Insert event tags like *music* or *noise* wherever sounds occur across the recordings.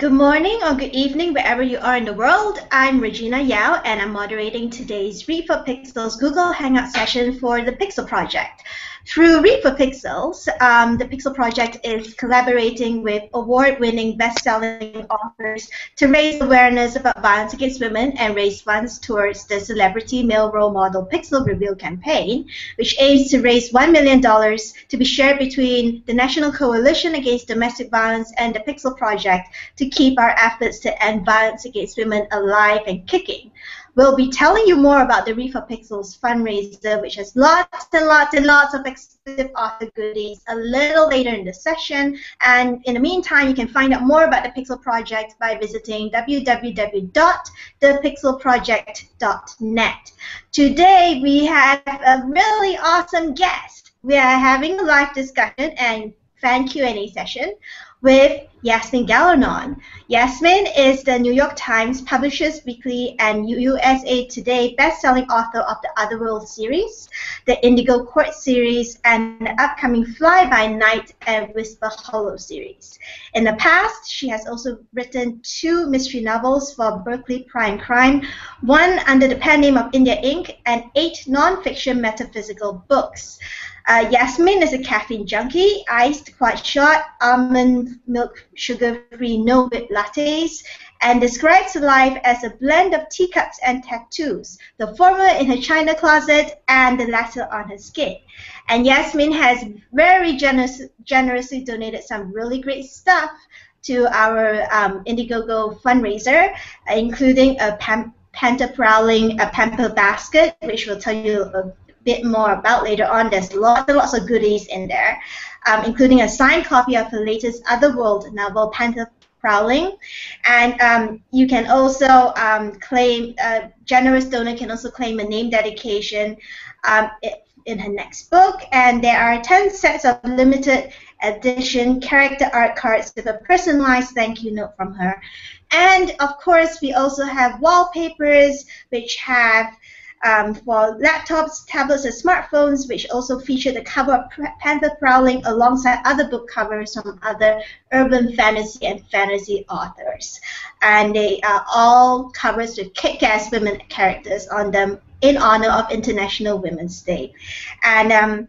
Good morning or good evening, wherever you are in the world. I'm Regina Yau, and I'm moderating today's Read for Pixels Google Hangout session for the Pixel Project. Through Read Pixels, um, the Pixel Project is collaborating with award-winning best-selling authors to raise awareness about violence against women and raise funds towards the Celebrity Male Role Model Pixel Reveal campaign, which aims to raise $1 million to be shared between the National Coalition Against Domestic Violence and the Pixel Project to keep our efforts to end violence against women alive and kicking. We'll be telling you more about the Read for Pixels fundraiser, which has lots and lots and lots of exclusive author goodies a little later in the session. And in the meantime, you can find out more about the Pixel Project by visiting www.thepixelproject.net. Today, we have a really awesome guest. We are having a live discussion and fan Q&A session with Yasmine Galenorn. Yasmine is the New York Times, Publishers Weekly, and USA Today best-selling author of the Otherworld series, the Indigo Court series, and the upcoming Fly By Night and Whisper Hollow series. In the past, she has also written two mystery novels for Berkley Prime Crime, one under the pen name of India Ink, and eight non-fiction metaphysical books. Uh, Yasmine is a caffeine junkie, iced, quite short, almond milk sugar-free no-whip lattes, and describes life as a blend of teacups and tattoos, the former in her china closet and the latter on her skin. And Yasmine has very generous, generously donated some really great stuff to our um, Indiegogo fundraiser, including a pam- panta prowling a pamper basket, which we'll tell you a bit more about later on. There's lots and lots of goodies in there, um, including a signed copy of her latest Otherworld novel, Panther Prowling. And um, you can also um, claim, a uh, generous donor can also claim a name dedication um, in her next book. And there are 10 sets of limited edition character art cards with a personalized thank you note from her. And of course, we also have wallpapers which have um, for laptops, tablets, and smartphones, which also feature the cover of Panther Prowling alongside other book covers from other urban fantasy and fantasy authors. And they are all covers with kick-ass women characters on them in honor of International Women's Day. And um,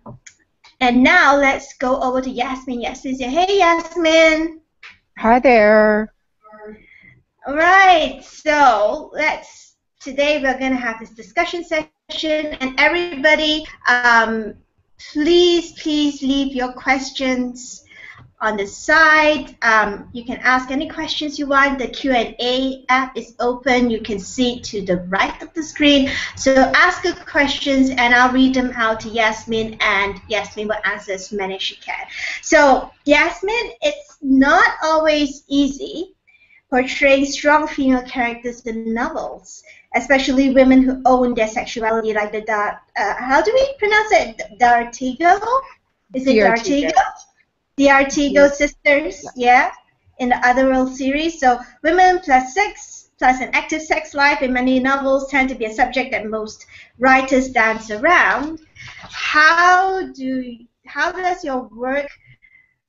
and now let's go over to Yasmine. Yasmine, say, hey, Yasmine. Hi there. All right, so let's today we're going to have this discussion session, and everybody, um, please, please leave your questions on the side. Um, you can ask any questions you want. The Q&A app is open. You can see to the right of the screen. So ask your questions, and I'll read them out to Yasmine, and Yasmine will answer as many as she can. So Yasmine, it's not always easy portraying strong female characters in novels especially women who own their sexuality, like the uh, how do we pronounce it? D'Artigo? Is it D'Artigo? The Artigo sisters, yeah. yeah, in the Otherworld series. So women plus sex plus an active sex life in many novels tend to be a subject that most writers dance around. How do how does your work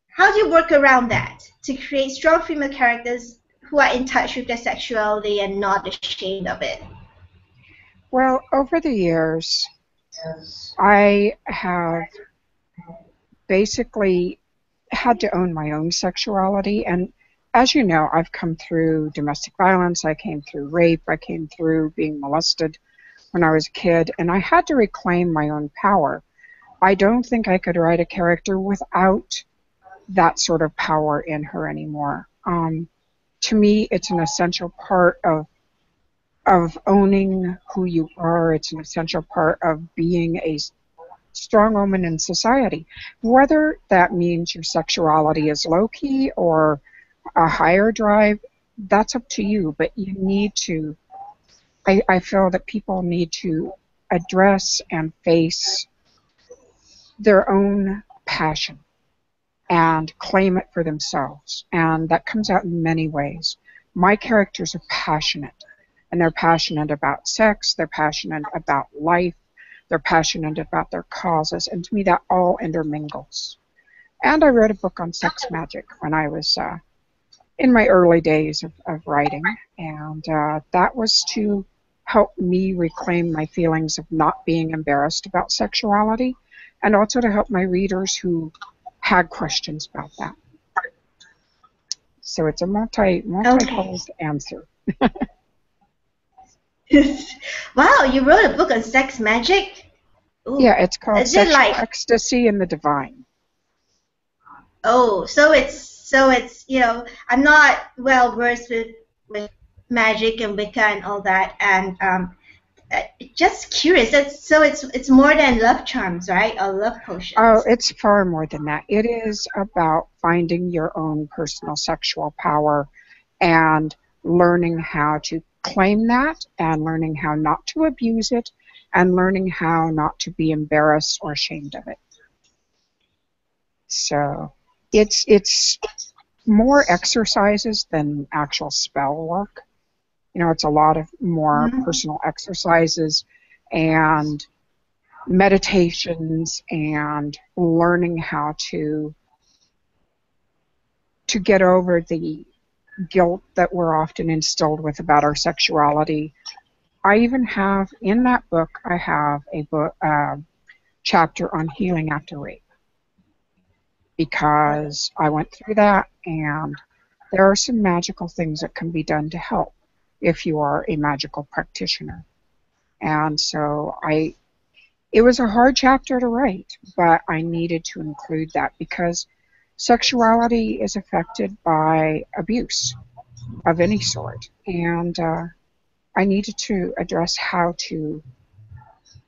how do you work around that to create strong female characters who are in touch with their sexuality and not ashamed of it? Well, over the years, I have basically had to own my own sexuality. And as you know, I've come through domestic violence, I came through rape, I came through being molested when I was a kid, and I had to reclaim my own power. I don't think I could write a character without that sort of power in her anymore. Um, to me, it's an essential part of of owning who you are. It's an essential part of being a strong woman in society. Whether that means your sexuality is low key or a higher drive, that's up to you. But you need to, I, I feel that people need to address and face their own passion and claim it for themselves. And that comes out in many ways. My characters are passionate and they're passionate about sex, they're passionate about life, they're passionate about their causes, and to me that all intermingles. And I wrote a book on sex magic when I was uh, in my early days of, of writing, and uh, that was to help me reclaim my feelings of not being embarrassed about sexuality, and also to help my readers who had questions about that. So it's a multi multi-fold okay. answer. *laughs* *laughs* wow, you wrote a book on sex magic? Ooh. Yeah, it's called Is Sexual it like... Ecstasy in the Divine. Oh, so it's so it's you know I'm not well versed with with magic and Wicca and all that, and um, just curious. It's, so it's it's more than love charms, right? Or love potions. Oh, it's far more than that. It is about finding your own personal sexual power and learning how to claim that and learning how not to abuse it and learning how not to be embarrassed or ashamed of it. So it's it's more exercises than actual spell work. You know, it's a lot of more mm-hmm. personal exercises and meditations and learning how to to get over the guilt that we're often instilled with about our sexuality. I even have in that book I have a book uh, chapter on healing after rape because I went through that and there are some magical things that can be done to help if you are a magical practitioner. And so I it was a hard chapter to write, but I needed to include that because sexuality is affected by abuse of any sort, and uh, I needed to address how to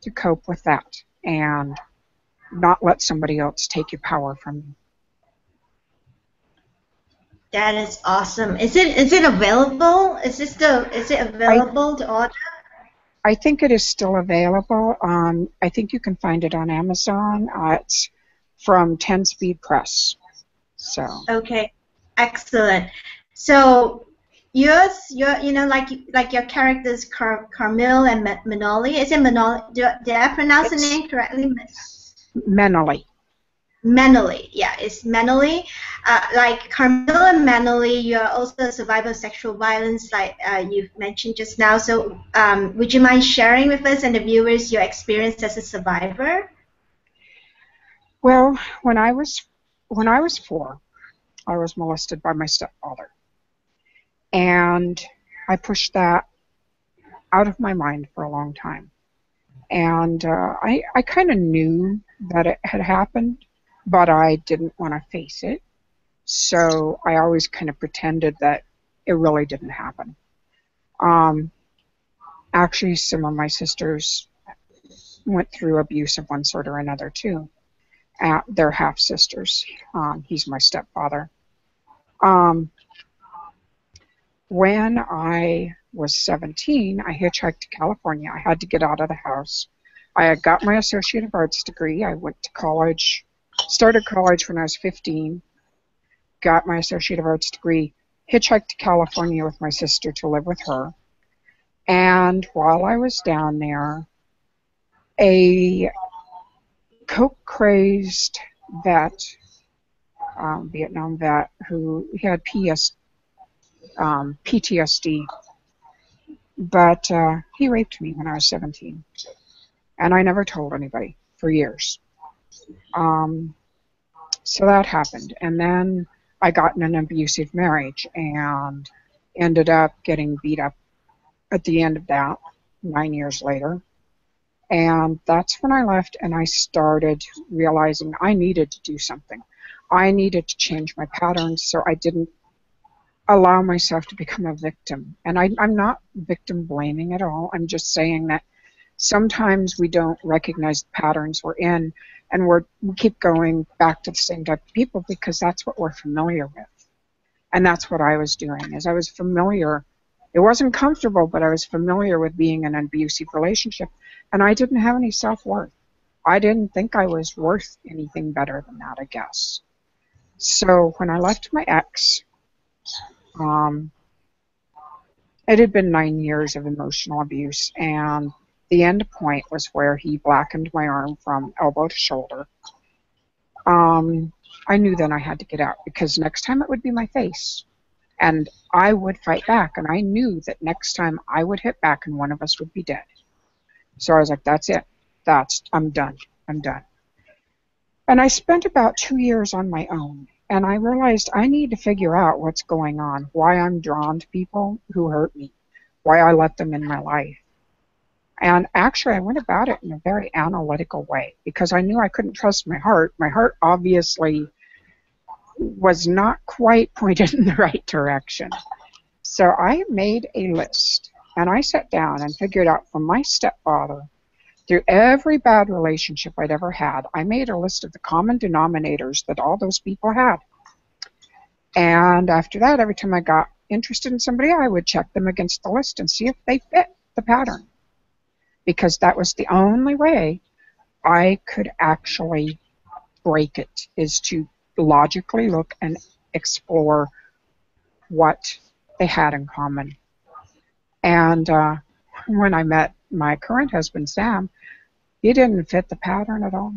to cope with that and not let somebody else take your power from you. That is awesome. Is it is it available? Is this still is it available I, to order? I think it is still available. Um, I think you can find it on Amazon. Uh, it's from Ten Speed Press. So. Okay, excellent. So yours, your you know like like your characters Car- Carmel and Manoli. Is it Manoli? Do, did I pronounce it's the name correctly? Menolly. Menolly, yeah, it's Menolly. Uh, like Carmilla Manoli, you're also a survivor of sexual violence, like uh, you've mentioned just now. So, um, would you mind sharing with us and the viewers your experience as a survivor? Well, when I was when I was four, I was molested by my stepfather, and I pushed that out of my mind for a long time. And uh, I I kind of knew that it had happened but I didn't want to face it. So I always kind of pretended that it really didn't happen. Um, actually, some of my sisters went through abuse of one sort or another too. Uh, they're half sisters. Um, he's my stepfather. Um, when I was 17, I hitchhiked to California. I had to get out of the house. I had got my Associate of Arts degree. I went to college started college when I was 15, got my Associate of Arts degree, hitchhiked to California with my sister to live with her. And while I was down there, a coke crazed vet, um, Vietnam vet, who had PS, um, PTSD, but uh, he raped me when I was 17. And I never told anybody for years. Um, so that happened. And then I got in an abusive marriage and ended up getting beat up at the end of that nine years later. And that's when I left and I started realizing I needed to do something. I needed to change my patterns so I didn't allow myself to become a victim. And I, am not victim blaming at all. I'm just saying that sometimes we don't recognize the patterns we're in and we're, we keep going back to the same type of people because that's what we're familiar with. And that's what I was doing, is I was familiar. It wasn't comfortable, but I was familiar with being in an abusive relationship, and I didn't have any self-worth. I didn't think I was worth anything better than that, I guess. So when I left my ex, um, it had been nine years of emotional abuse, and the end point was where he blackened my arm from elbow to shoulder. Um, I knew then I had to get out because next time it would be my face. And I would fight back, and I knew that next time I would hit back and one of us would be dead. So I was like, that's it. That's, I'm done. I'm done. And I spent about two years on my own. And I realized I need to figure out what's going on, why I'm drawn to people who hurt me, why I let them in my life. And actually, I went about it in a very analytical way because I knew I couldn't trust my heart. My heart obviously was not quite *laughs* pointed in the right direction. So I made a list and I sat down and figured out from my stepfather through every bad relationship I'd ever had, I made a list of the common denominators that all those people had. And after that, every time I got interested in somebody, I would check them against the list and see if they fit the pattern. Because that was the only way I could actually break it, is to logically look and explore what they had in common. And uh, when I met my current husband, Sam, he didn't fit the pattern at all.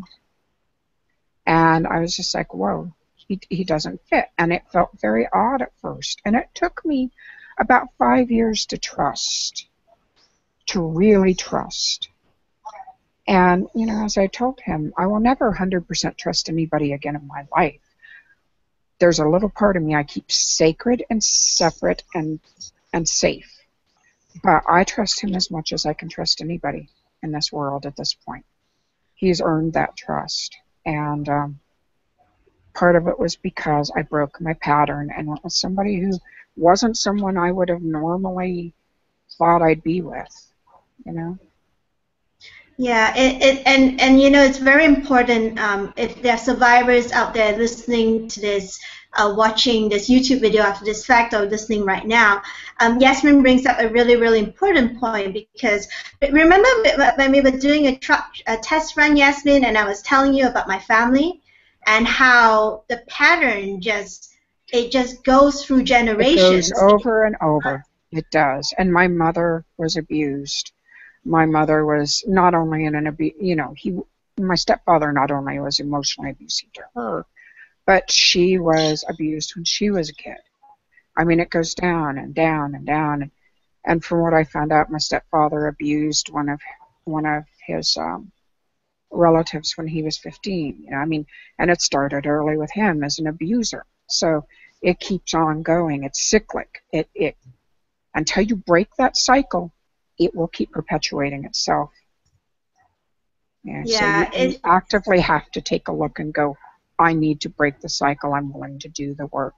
And I was just like, whoa, he, he doesn't fit. And it felt very odd at first. And it took me about five years to trust, to really trust. And, you know, as I told him, I will never 100% trust anybody again in my life. There's a little part of me I keep sacred and separate and, and safe. But I trust him as much as I can trust anybody in this world at this point. He's earned that trust. And um, part of it was because I broke my pattern and went with somebody who wasn't someone I would have normally thought I'd be with, you know? Yeah, it, it, and and you know it's very important um, if there are survivors out there listening to this uh, watching this YouTube video after this fact or listening right now, um, Yasmine brings up a really, really important point because remember when we were doing a, truck, a test run, Yasmine, and I was telling you about my family and how the pattern just it just goes through generations. It goes over and over. It does. And my mother was abused. My mother was not only in an abuse, you know, he, my stepfather not only was emotionally abusive to her, but she was abused when she was a kid. I mean, it goes down and down and down. And from what I found out, my stepfather abused one of one of his um, relatives when he was 15. You know, I mean, and it started early with him as an abuser. So it keeps on going. It's cyclic. It it until you break that cycle, it will keep perpetuating itself. Yeah, yeah so you, you actively have to take a look and go, I need to break the cycle. I'm willing to do the work.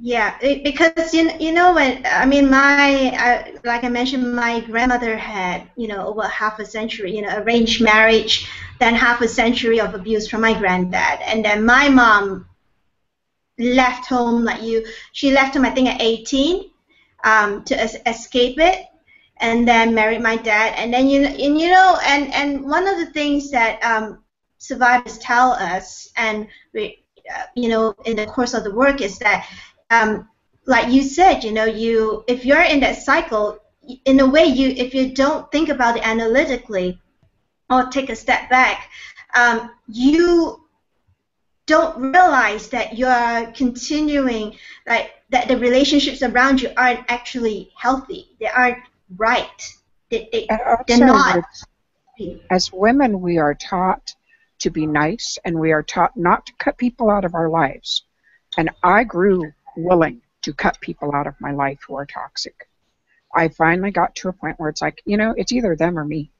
Yeah, it, because you you know when I mean my I, like I mentioned my grandmother had you know over half a century you know arranged marriage, then half a century of abuse from my granddad, and then my mom left home like you she left home I think at 18 um, to es- escape it, and then married my dad, and then you and you know and and one of the things that um, survivors tell us, and we, uh, you know, in the course of the work, is that, um, like you said, you know, you if you're in that cycle, in a way, you if you don't think about it analytically, or take a step back, um, you don't realize that you're continuing like that the relationships around you aren't actually healthy. They aren't right. They, they, they're not. As women, we are taught to be nice, and we are taught not to cut people out of our lives. And I grew willing to cut people out of my life who are toxic. I finally got to a point where it's like, you know, it's either them or me.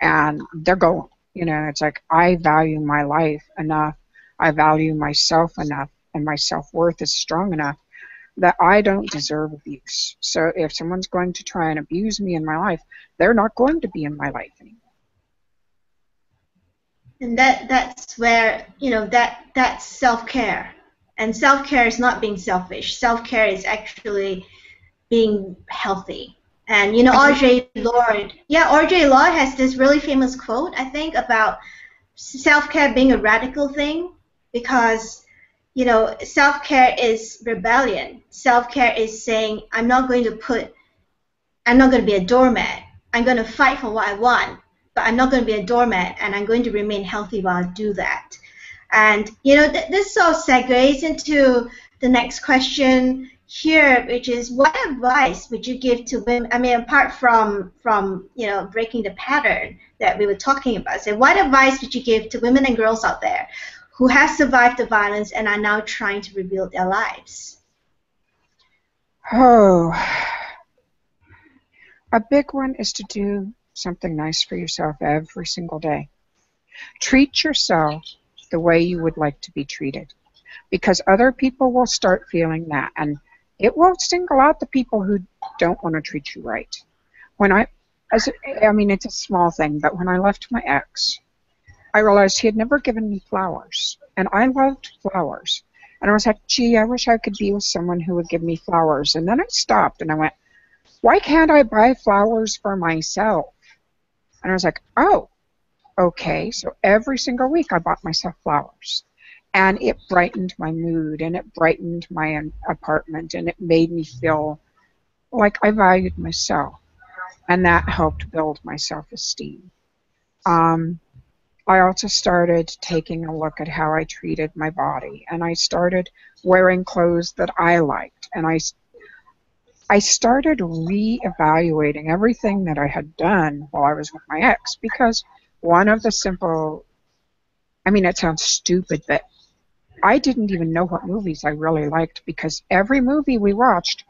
And they're going. You know, it's like I value my life enough, I value myself enough, and my self worth is strong enough that I don't deserve abuse. So if someone's going to try and abuse me in my life, they're not going to be in my life anymore. And that that's where you know that that's self-care. And self-care is not being selfish. Self-care is actually being healthy. And you know Audre Lorde yeah Audre Lorde has this really famous quote I think about self-care being a radical thing because you know self-care is rebellion self-care is saying I'm not going to put I'm not going to be a doormat I'm going to fight for what I want but I'm not going to be a doormat, and I'm going to remain healthy while I do that. And you know, th- this all segues into the next question here, which is what advice would you give to women? I mean, apart from from you know breaking the pattern that we were talking about, so what advice would you give to women and girls out there who have survived the violence and are now trying to rebuild their lives? Oh, a big one is to do something nice for yourself every single day. Treat yourself the way you would like to be treated because other people will start feeling that and it won't single out the people who don't want to treat you right. When I, as I mean, it's a small thing, but when I left my ex, I realized he had never given me flowers, and I loved flowers. And I was like, gee, I wish I could be with someone who would give me flowers. And then I stopped and I went, why can't I buy flowers for myself? And I was like, oh, okay. So every single week I bought myself flowers and it brightened my mood and it brightened my apartment and it made me feel like I valued myself and that helped build my self-esteem. Um, I also started taking a look at how I treated my body and I started wearing clothes that I liked and I I started re-evaluating everything that I had done while I was with my ex because one of the simple I mean it sounds stupid but I didn't even know what movies I really liked because every movie we watched,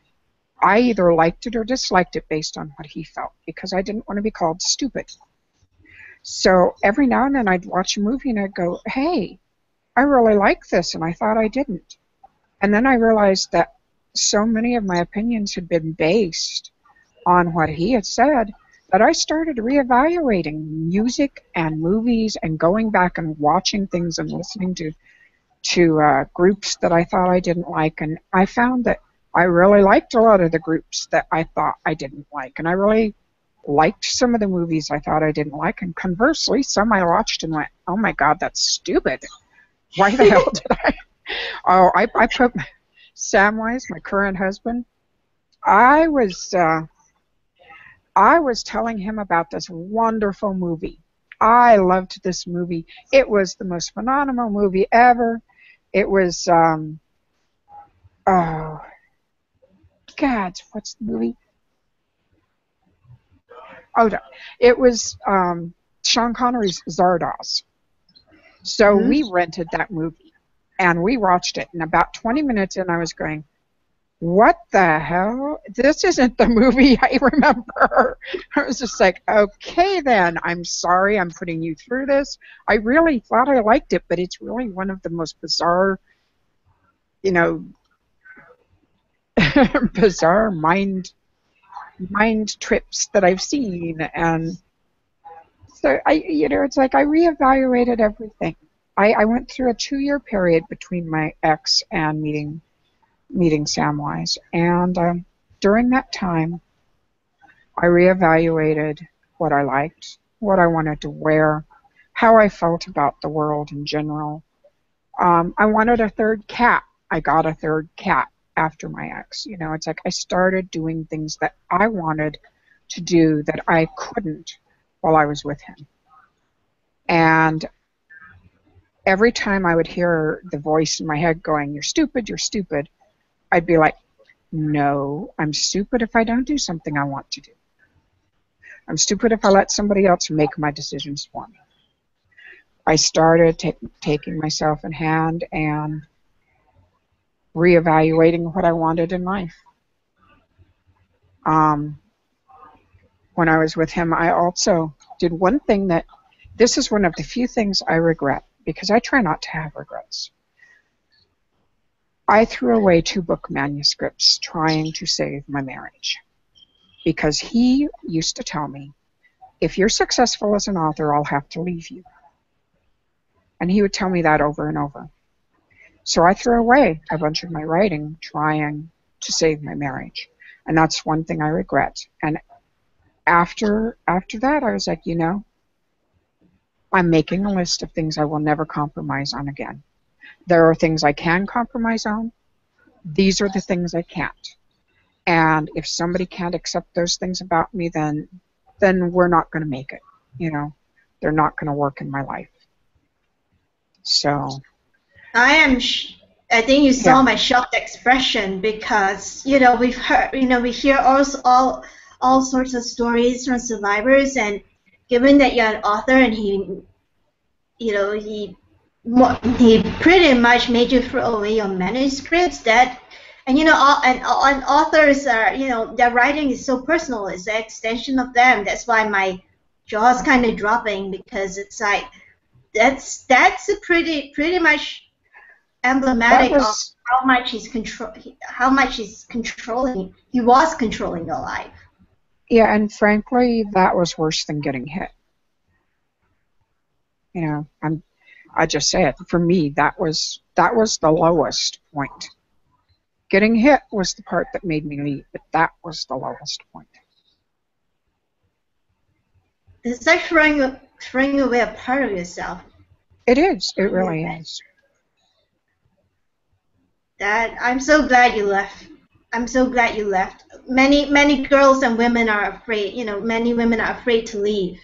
I either liked it or disliked it based on what he felt because I didn't want to be called stupid. So every now and then I'd watch a movie and I'd go, hey, I really like this, and I thought I didn't. And then I realized that so many of my opinions had been based on what he had said that I started reevaluating music and movies and going back and watching things and listening to to uh, groups that I thought I didn't like, and I found that I really liked a lot of the groups that I thought I didn't like, and I really liked some of the movies I thought I didn't like, and conversely, some I watched and went, "Oh my God, that's stupid! Why the hell did I?" *laughs* Oh, I, I put Samwise, my current husband. I was uh, I was telling him about this wonderful movie. I loved this movie. It was the most phenomenal movie ever. It was um oh God, what's the movie? Oh no. It was um Sean Connery's Zardoz. So mm-hmm. we rented that movie and we watched it and about 20 minutes in I was going what the hell? This isn't the *laughs* movie I remember. *laughs* I was just like, okay, then. I'm sorry I'm putting you through this. I really thought I liked it, but it's really one of the most bizarre, you know, *laughs* bizarre mind mind trips that I've seen. And so I, you know, it's like I reevaluated everything. I, I went through a two-year period between my ex and meeting meeting Samwise. And um, during that time, I reevaluated what I liked, what I wanted to wear, how I felt about the world in general. Um, I wanted a third cat. I got a third cat after my ex. You know, it's like I started doing things that I wanted to do that I couldn't while I was with him. And every time I would hear the voice in my head going, You're stupid, you're stupid, I'd be like, no, I'm stupid if I don't do something I want to do. I'm stupid if I let somebody else make my decisions for me. I started t- taking myself in hand and reevaluating what I wanted in life. Um, when I was with him, I also did one thing that this is one of the few things I regret because I try not to have regrets. I threw away two book manuscripts trying to save my marriage because he used to tell me, if you're successful as an author, I'll have to leave you. And he would tell me that over and over. So I threw away a bunch of my writing trying to save my marriage. And that's one thing I regret. And after after that I was like, you know, I'm making a list of things I will never compromise on again. There are things I can compromise on. These are the things I can't. And if somebody can't accept those things about me, then then we're not going to make it. You know, they're not going to work in my life. So. I am. Sh- I think you saw Yeah. my shocked expression because you know we've heard you know we hear all all all sorts of stories from survivors and given that you're an author and he you know he he pretty much made you throw away your manuscripts that and you know all, and, and authors are you know their writing is so personal it's an extension of them that's why my jaw's kind of dropping because it's like that's that's a pretty pretty much emblematic That of how much he's control how much he's controlling he was controlling your life Yeah, and frankly, that was worse than getting hit. You know, I'm I just say it. For me, that was that was the lowest point. Getting hit was the part that made me leave, but that was the lowest point. it's like throwing throwing away a part of yourself It is. It really is. That I'm so glad you left. I'm so glad you left. Many many girls and women are afraid. You know, many women are afraid to leave.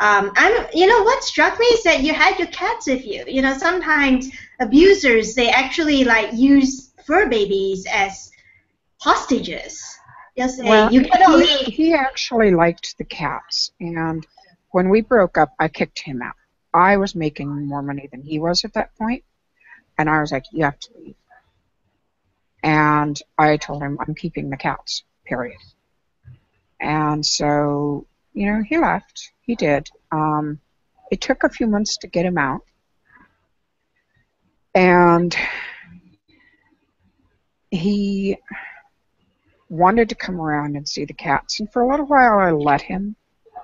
Um, I'm. You know what struck me is that you had your cats with you. You know, sometimes abusers they actually like use fur babies as hostages. They'll Well, you cannot he, leave. he actually liked the cats, and when we broke up, I kicked him out. I was making more money than he was at that point, and I was like, "You have to leave." And I told him, "I'm keeping the cats." Period. And so, you know, he left. He did. Um, it took a few months to get him out, and he wanted to come around and see the cats. And for a little while, I let him.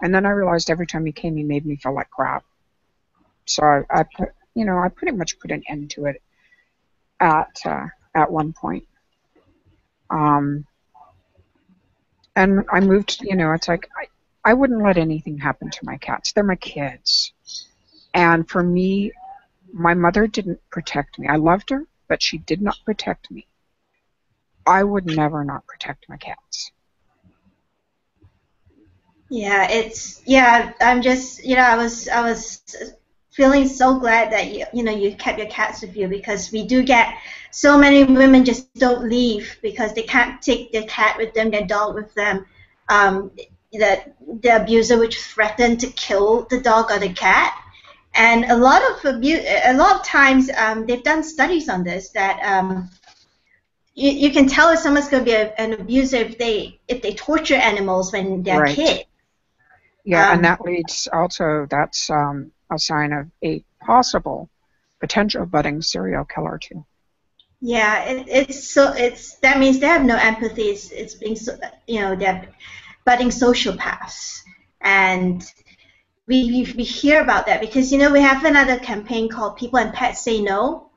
And then I realized every time he came, he made me feel like crap. So I, I put, you know, I pretty much put an end to it at uh, at one point. Um, and I moved. You know, it's like I, I wouldn't let anything happen to my cats. They're my kids. And for me, my mother didn't protect me. I loved her, but she did not protect me. I would never not protect my cats. Yeah, it's yeah. I'm just you know I was I was feeling so glad that you you know you kept your cats with you because we do get so many women just don't leave because they can't take their cat with them, their dog with them. Um, that the abuser would threaten to kill the dog or the cat. And a lot of abu- a lot of times um, they've done studies on this that um, you, you can tell if someone's going to be a, an abuser if they if they torture animals when they're Right. kids. Yeah, Um, and that leads also, that's um, a sign of a possible potential budding serial killer, too. Yeah, it, it's so it's that means they have no empathy. It's, it's being so, you know they're budding sociopaths, and we, we we hear about that because you know we have another campaign called People and Pets Say No,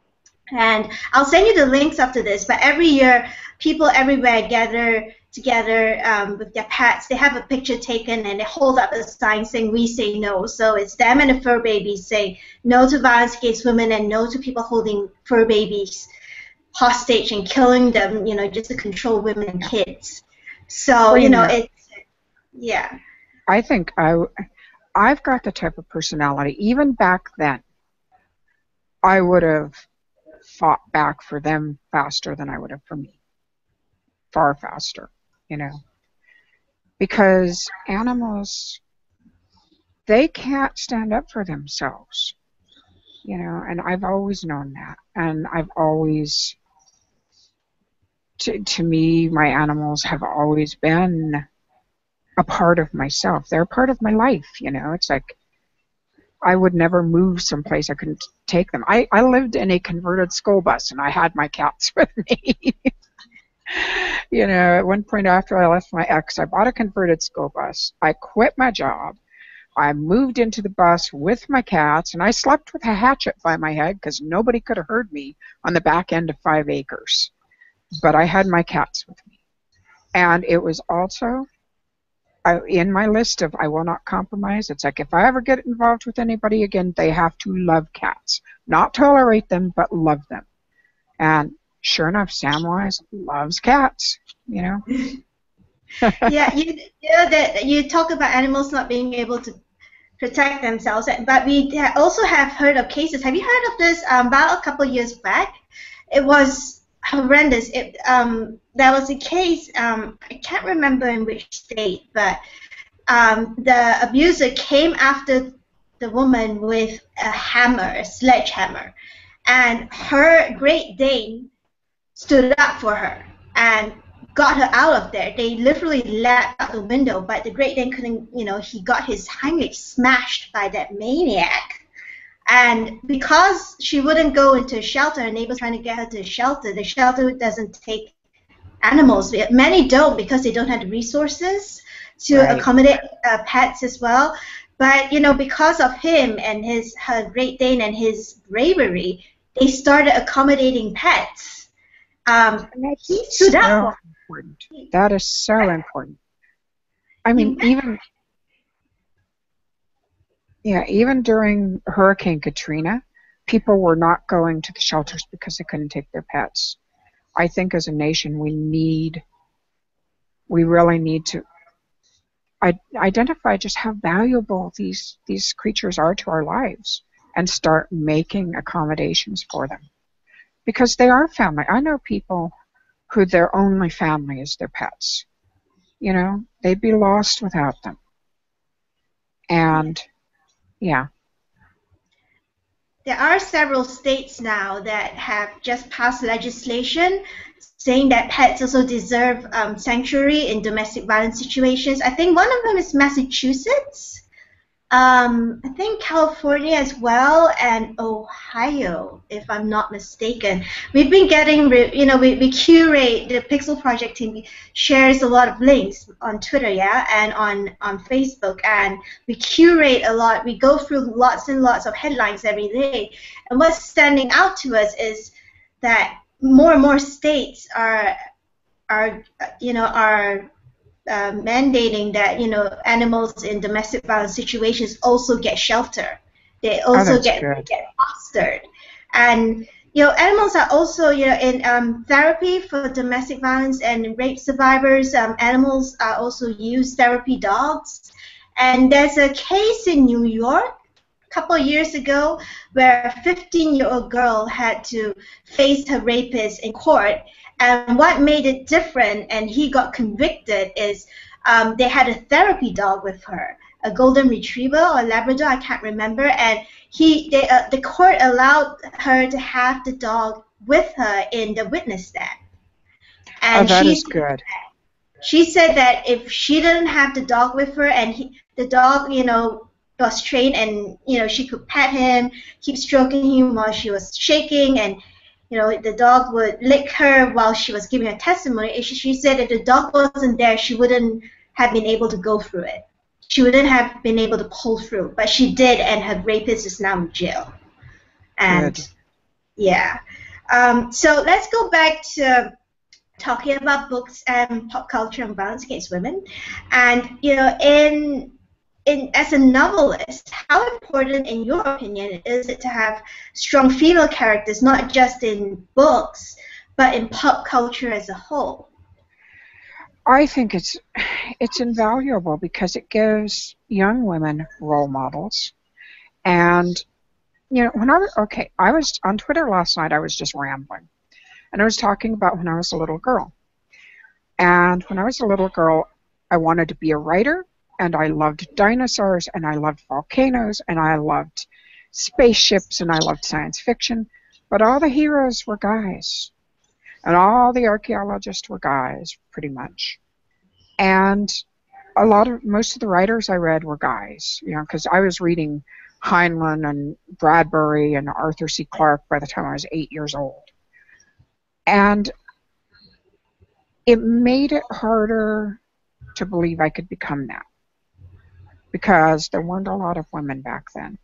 and I'll send you the links after this. But every year, people everywhere gather together um, with their pets. They have a picture taken and they hold up a sign saying "We say no." So it's them and the fur babies say no to violence against women and no to people holding fur babies hostage and killing them, you know, just to control women and kids. So, Well, you know- it's yeah. I think I, I've got the type of personality, even back then, I would have fought back for them faster than I would have for me. Far faster, you know. Because animals, they can't stand up for themselves, you know, and I've always known that. And I've always, to, to me, my animals have always been a part of myself. They're a part of my life, you know. It's like I would never move someplace I couldn't take them. I, I lived in a converted school bus and I had my cats *laughs* with me. *laughs* you know, at one point after I left my ex, I bought a converted school bus. I quit my job. I moved into the bus with my cats and I slept with a hatchet by my head because nobody could have heard me on the back end of five acres. But I had my cats with me. And it was also I, in my list of I will not compromise, it's like if I ever get involved with anybody again, they have to love cats. Not tolerate them, but love them. And sure enough, Samwise loves cats, you know? *laughs* yeah, you, you know that you talk about animals not being able to protect themselves, but we also have heard of cases. Have you heard of this? Um, about a couple years back, it was horrendous. It, um, there was a case, um, I can't remember in which state, but um, the abuser came after the woman with a hammer, a sledgehammer, and her Great Dane stood up for her and got her out of there. They literally let out the window, but the Great Dane couldn't, you know, he got his Heimlich smashed by that maniac. And because she wouldn't go into a shelter, her neighbors trying to get her to a shelter, the shelter doesn't take animals. Many don't because they don't have the resources to right. accommodate uh, pets as well. But you know, because of him and his her Great Dane and his bravery, they started accommodating pets. Um, so up. Important. That is so important. I mean, even yeah, even during Hurricane Katrina, people were not going to the shelters because they couldn't take their pets. I think as a nation, we need, we really need to identify just how valuable these these creatures are to our lives and start making accommodations for them because they are family. I know people who their only family is their pets. You know, they'd be lost without them. And yeah. There are several states now that have just passed legislation saying that pets also deserve um, sanctuary in domestic violence situations. I think one of them is Massachusetts. Um, I think California as well and Ohio, if I'm not mistaken. We've been getting, you know, we, we curate, the Pixel Project team shares a lot of links on Twitter, yeah, and on, on Facebook, and we curate a lot. We go through lots and lots of headlines every day. And what's standing out to us is that more and more states are, are you know, are uh, mandating that you know animals in domestic violence situations also get shelter. They oh, also oh, get get fostered, and you know animals are also you know in um, therapy for domestic violence and rape survivors. Um, animals are also used therapy dogs, and there's a case in New York a couple of years ago where a 15-year-old girl had to face her rapist in court and what made it different, and he got convicted, is um, they had a therapy dog with her, a golden retriever or Labrador, I can't remember, and he, they, uh, the court allowed her to have the dog with her in the witness stand. And oh, that she, is good. She said that if she didn't have the dog with her, and he, the dog, you know, was trained, and you know, she could pet him, keep stroking him while she was shaking, and you know, the dog would lick her while she was giving her testimony. She, she said if the dog wasn't there, she wouldn't have been able to go through it. She wouldn't have been able to pull through, but she did, and her rapist is now in jail. And Good. yeah, um, so let's go back to talking about books and pop culture and violence against women. And you know, in in, as a novelist, how important, in your opinion, is it to have strong female characters, not just in books, but in pop culture as a whole? I think it's it's invaluable because it gives young women role models, and you know when I was okay, I was on Twitter last night. I was just rambling, and I was talking about when I was a little girl, and when I was a little girl, I wanted to be a writer and I loved dinosaurs, and I loved volcanoes, and I loved spaceships, and I loved science fiction. But all the heroes were guys, and all the archaeologists were guys, pretty much. And a lot of most of the writers I read were guys, you know, because I was reading Heinlein and Bradbury and Arthur C. Clarke by the time I was eight years old. And it made it harder to believe I could become that because there weren't a lot of women back then.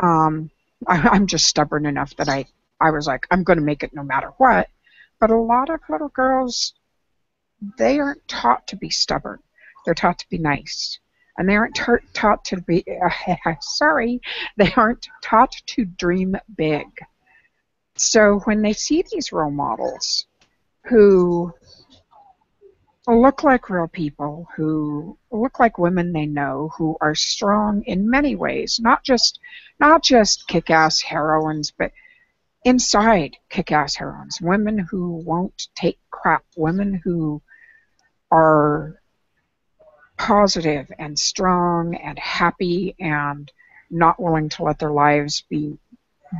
Um, I, I'm just stubborn enough that I, I was like, I'm going to make it no matter what. But a lot of little girls, they aren't taught to be stubborn. They're taught to be nice. And they aren't t- taught to be, uh, *laughs* sorry, they aren't taught to dream big. So when they see these role models who look like real people who look like women they know who are strong in many ways not just not just kick-ass heroines but inside kick-ass heroines, women who won't take crap, women who are positive and strong and happy and not willing to let their lives be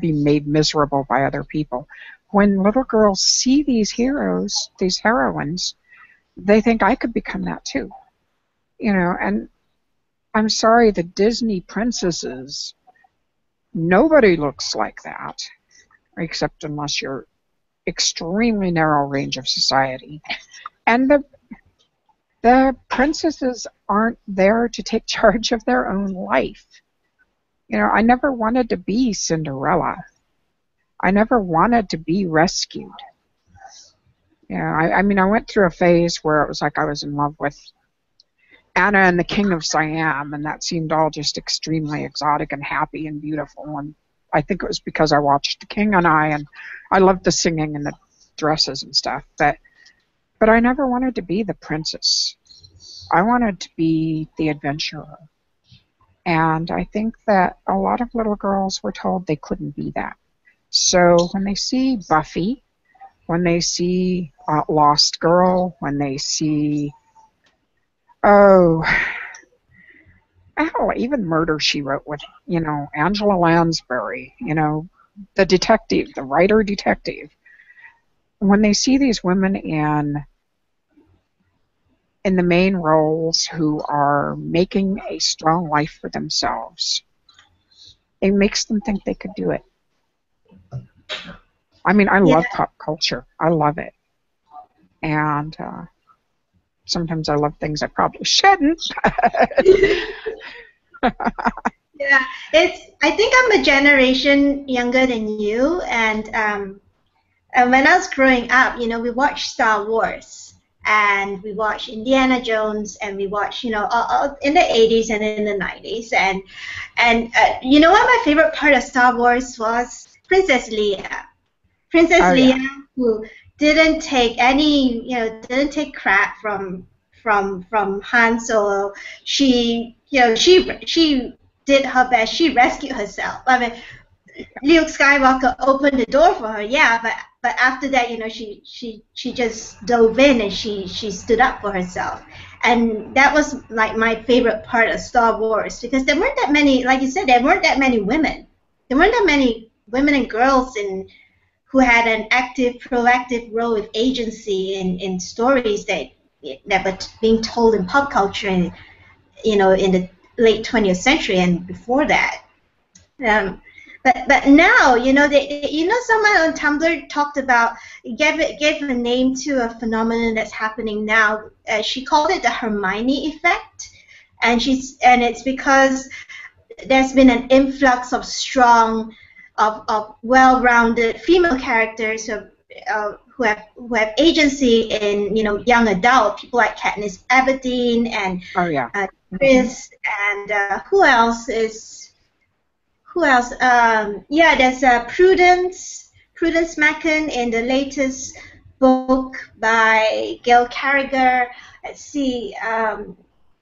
be made miserable by other people. When little girls see these heroes, these heroines, they think I could become that too. You know, and I'm sorry, the Disney princesses, nobody looks like that, except unless you're extremely narrow range of society. And the the princesses aren't there to take *laughs* charge of their own life. You know, I never wanted to be Cinderella. I never wanted to be rescued. Yeah, I, I mean, I went through a phase where it was like I was in love with Anna and the King of Siam, and that seemed all just extremely exotic and happy and beautiful. And I think it was because I watched The King and I, and I loved the singing and the dresses and stuff. But but I never wanted to be the princess. I wanted to be the adventurer. And I think that a lot of little girls were told they couldn't be that. So when they see Buffy, when they see Lost Girl, when they see, oh, even Murder She Wrote with, you know, Angela Lansbury, you know, the detective, the writer detective, when they see these women in in the main roles who are making a strong life for themselves, it makes them think they could do it. I mean, I love pop culture. I love it, and uh, sometimes I love things I probably shouldn't. *laughs* yeah, it's. I think I'm a generation younger than you, and um, and when I was growing up, you know, we watched Star Wars and we watched Indiana Jones and we watched, you know, all, all in the 80s and in the 90s. And and uh, you know what my favorite part of Star Wars was Princess Leia. Princess oh, Leia, who didn't take any, you know, didn't take crap from from from Han Solo. She, you know, she she did her best. She rescued herself. I mean, Luke Skywalker opened the door for her, yeah, but but after that, you know, she she she just dove in and she she stood up for herself, and that was like my favorite part of Star Wars because there weren't that many, like you said, there weren't that many women. There weren't that many women and girls in who had an active, proactive role with agency in, in stories that that were being told in pop culture, and, you know, in the late 20th century and before that. Um, but but now, you know, they, you know, someone on Tumblr talked about gave gave a name to a phenomenon that's happening now. Uh, she called it the Hermione effect, and she's and it's because there's been an influx of strong, of, of well-rounded female characters who have, uh, who have who have agency in you know young adult people like Katniss Everdeen and oh yeah uh, Chris mm-hmm. and uh, who else is who else? Um, yeah, there's uh, Prudence, Prudence Maccon in the latest book by Gail Carriger. Let's see, um,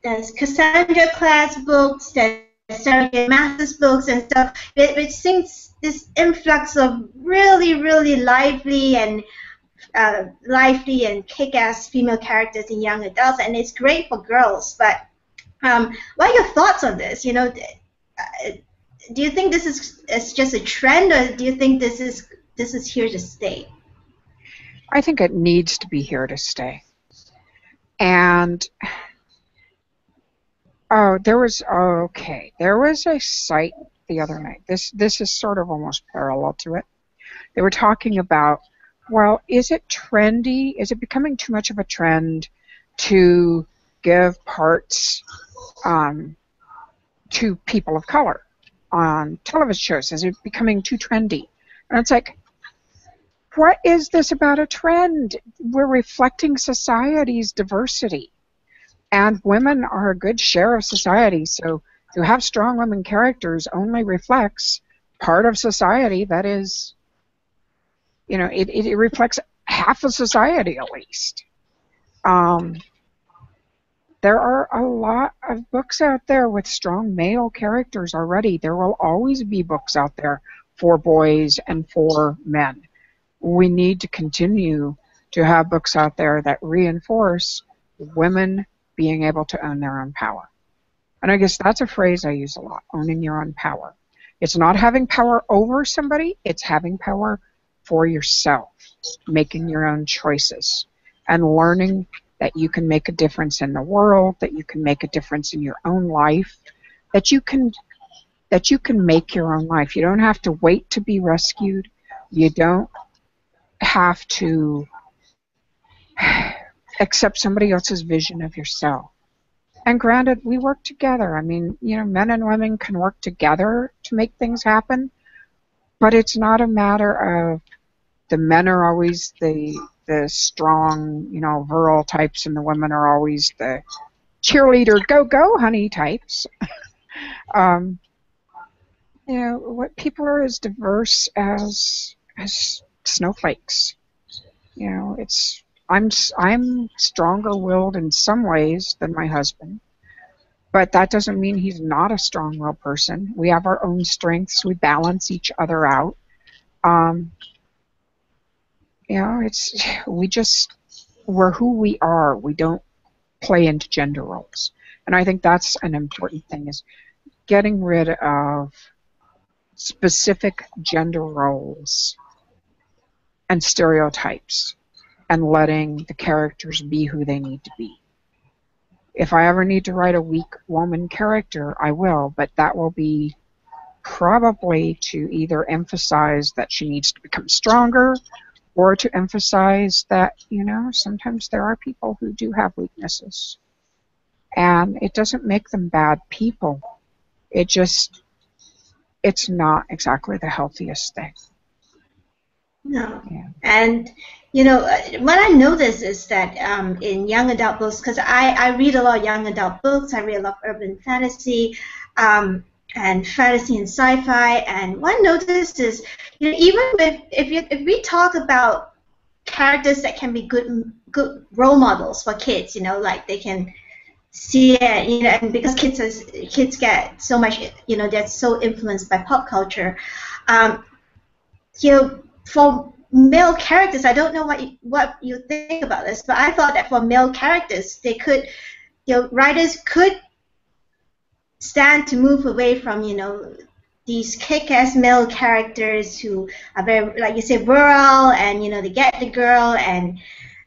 there's Cassandra Clare's books, there's J. Maas's books and stuff, which seems this influx of really, really lively and uh, lively and kick-ass female characters in young adults, and it's great for girls. But um, what are your thoughts on this? You know, uh, do you think this is, is just a trend, or do you think this is this is here to stay? I think it needs to be here to stay. And oh, there was okay, there was a site the other night. This this is sort of almost parallel to it. They were talking about, well, is it trendy? Is it becoming too much of a trend to give parts um, to people of color? on television shows? Is it becoming too trendy? And it's like, what is this about a trend? We're reflecting society's diversity. And women are a good share of society. So to have strong women characters only reflects part of society that is, you know, it, it, reflects half of society at least. Um, there are a lot of books out there with strong male characters already. There will always be books out there for boys and for men. We need to continue to have books out there that reinforce women being able to own their own power. And I guess that's a phrase I use a lot owning your own power. It's not having power over somebody, it's having power for yourself, making your own choices, and learning that you can make a difference in the world, that you can make a difference in your own life, that you can that you can make your own life. You don't have to wait to be rescued. You don't have to accept somebody else's vision of yourself. And granted, we work together. I mean, you know, men and women can work together to make things happen, but it's not a matter of the men are always the the strong, you know, virile types, and the women are always the cheerleader, go go, honey types. *laughs* um, you know, what people are as diverse as as snowflakes. You know, it's I'm I'm stronger-willed in some ways than my husband, but that doesn't mean he's not a strong-willed person. We have our own strengths. We balance each other out. Um, you know, it's we just we're who we are. We don't play into gender roles, and I think that's an important thing is getting rid of specific gender roles and stereotypes and letting the characters be who they need to be. If I ever need to write a weak woman character, I will, but that will be probably to either emphasize that she needs to become stronger or to emphasize that, you know, sometimes there are people who do have weaknesses. And it doesn't make them bad people. It just it's not exactly the healthiest thing. No. Yeah. And you know what I notice is that um, in young adult books, because I, I read a lot of young adult books, I read a lot of urban fantasy, um, and fantasy and sci-fi. And what I noticed is, you know, even if if, you, if we talk about characters that can be good good role models for kids, you know, like they can see it, you know, and because kids is, kids get so much, you know, they're so influenced by pop culture. Um, you know, for male characters, I don't know what you, what you think about this, but I thought that for male characters, they could, you know, writers could stand to move away from, you know, these kick-ass male characters who are very, like you say, virile, and you know, they get the girl and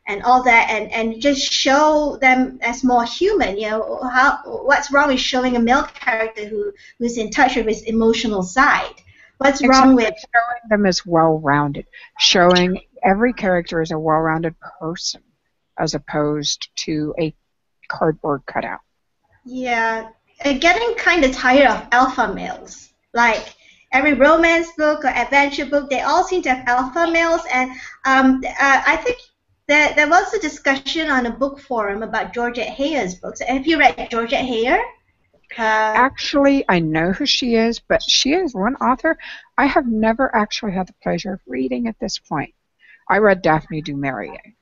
and all that and, and just show them as more human you know how what's wrong with showing a male character who who's in touch with his emotional side what's exactly. wrong with showing them as well-rounded showing every character as a well-rounded person as opposed to a cardboard cutout yeah I'm getting kind of tired of alpha males like every romance book or adventure book, they all seem to have alpha males. And um, uh, I think there, there was a discussion on a book forum about Georgette Heyer's books. Have you read Georgette Heyer? Actually, I know who she is, but she is one author I have never actually had the pleasure of reading at this point. I read Daphne du Maurier.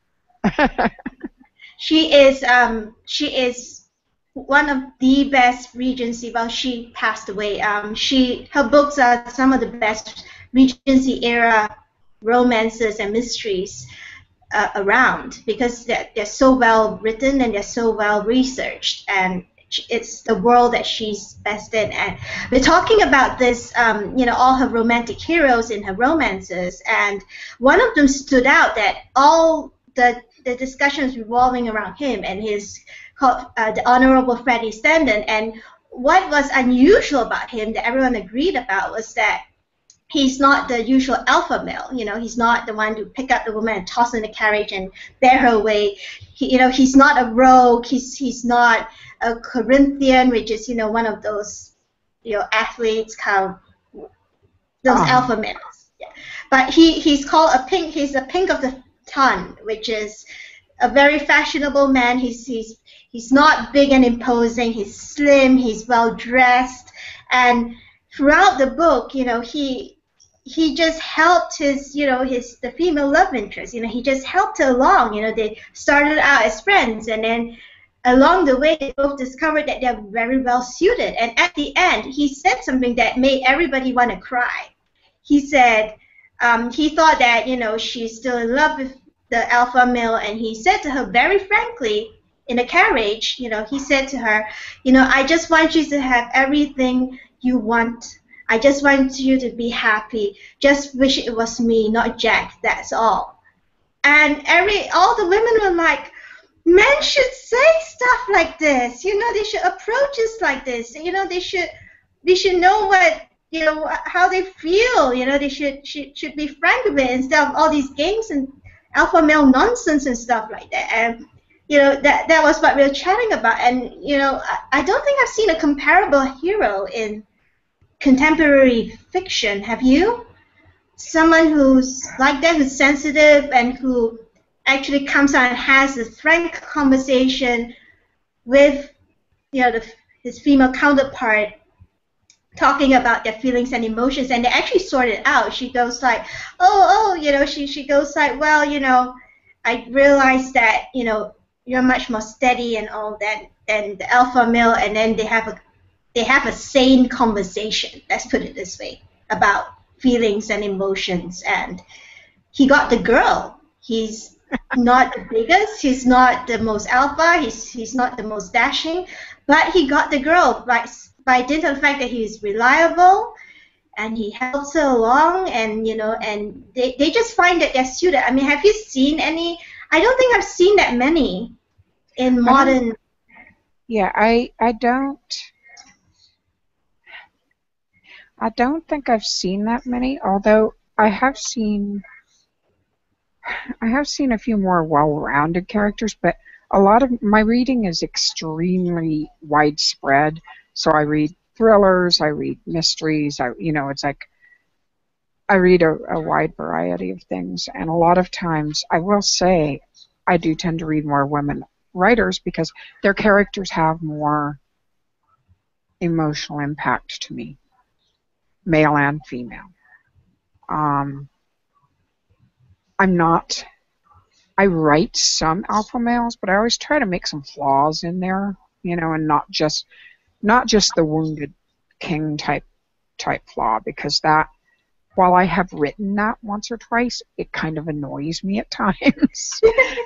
she is um, she is one of the best Regency. Well, she passed away. Um, she her books are some of the best Regency era romances and mysteries uh, around because they're, they're so well written and they're so well researched and it's the world that she's best in and we're talking about this um, you know all her romantic heroes in her romances and one of them stood out that all the the discussions revolving around him and his uh, the honorable Freddy Standen and what was unusual about him that everyone agreed about was that he's not the usual alpha male. You know, he's not the one to pick up the woman and toss in the carriage and bear her away. He, you know, he's not a rogue. He's he's not a Corinthian, which is you know one of those you know athletes kind of those oh. alpha males. Yeah. But he he's called a pink. He's a pink of the ton, which is a very fashionable man. He's he's he's not big and imposing. He's slim. He's well dressed, and throughout the book, you know, he he just helped his, you know, his the female love interest. You know, he just helped her along. You know, they started out as friends, and then along the way, they both discovered that they're very well suited. And at the end, he said something that made everybody want to cry. he said um, he thought that you know she's still in love with the alpha male, and he said to her very frankly in a carriage, you know, he said to her, you know, I just want you to have everything you want. I just want you to be happy. Just wish it was me, not Jack. That's all. And every all the women were like, men should say stuff like this. You know, they should approach us like this. You know, they should they should know what you know how they feel. You know, they should should should be frank with it instead of all these games and alpha male nonsense and stuff like that. And you know that that was what we were chatting about. And you know, I, I don't think I've seen a comparable hero in contemporary fiction. Have you? Someone who's like that, who's sensitive and who actually comes out and has a frank conversation with you know the, his female counterpart talking about their feelings and emotions and they actually sort it out. She goes like oh oh you know she, she goes like well you know i realize that you know you're much more steady and all that than the alpha male and then they have a they have a sane conversation let's put it this way about feelings and emotions. And he got the girl. He's not the biggest he's not the most alpha he's he's not the most dashing but he got the girl by by dint of the fact that he's reliable and he helps her along and you know and they, they just find that they're suited. I mean have you seen any? I don't think i've seen that many in modern. Yeah i i don't i don't think i've seen that many although i have seen i have seen a few more well-rounded characters but a lot of my reading is extremely widespread so I read thrillers, I read mysteries, I you know, it's like I read a, a wide variety of things, and a lot of times I will say I do tend to read more women writers because their characters have more emotional impact to me, male and female. Um, I'm not. I write some alpha males, but I always try to make some flaws in there, you know, and not just not just the wounded king type type flaw because that while I have written that once or twice, it kind of annoys me at *laughs* times.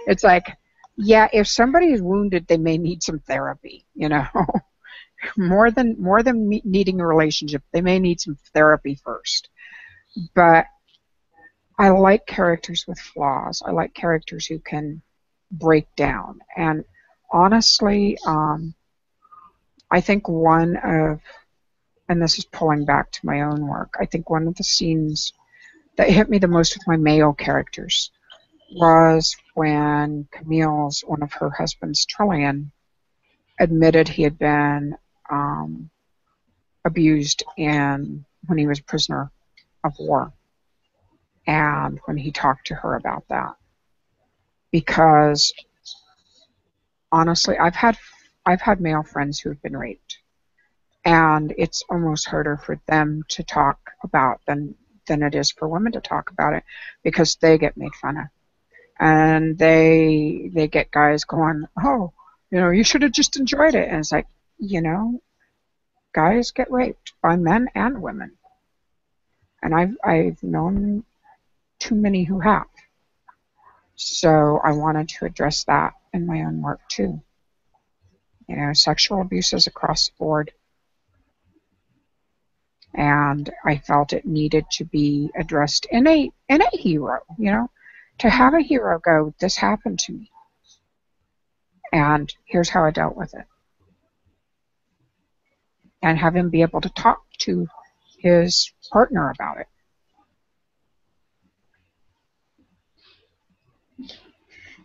it's like, yeah, if somebody is wounded, they may need some therapy, you know. *laughs* more than more than needing a relationship, they may need some therapy first. But I like characters with flaws. I like characters who can break down. And honestly, um, I think one of, and this is pulling back to my own work, I think one of the scenes that hit me the most with my male characters was when Camille's, one of her husbands, Trillian, admitted he had been um, abused in when he was a prisoner of war, and when he talked to her about that, because honestly, I've had I've had male friends who have been raped, and it's almost harder for them to talk about than than it is for women to talk about it because they get made fun of, and they they get guys going, oh, you know, you should have just enjoyed it, and it's like, you know, guys get raped by men and women, and I've I've known too many who have. So I wanted to address that in my own work too. You know, sexual abuse is across the board. And I felt it needed to be addressed in a in a hero, you know, to have a hero go, This happened to me. And here's how I dealt with it. And have him be able to talk to his partner about it.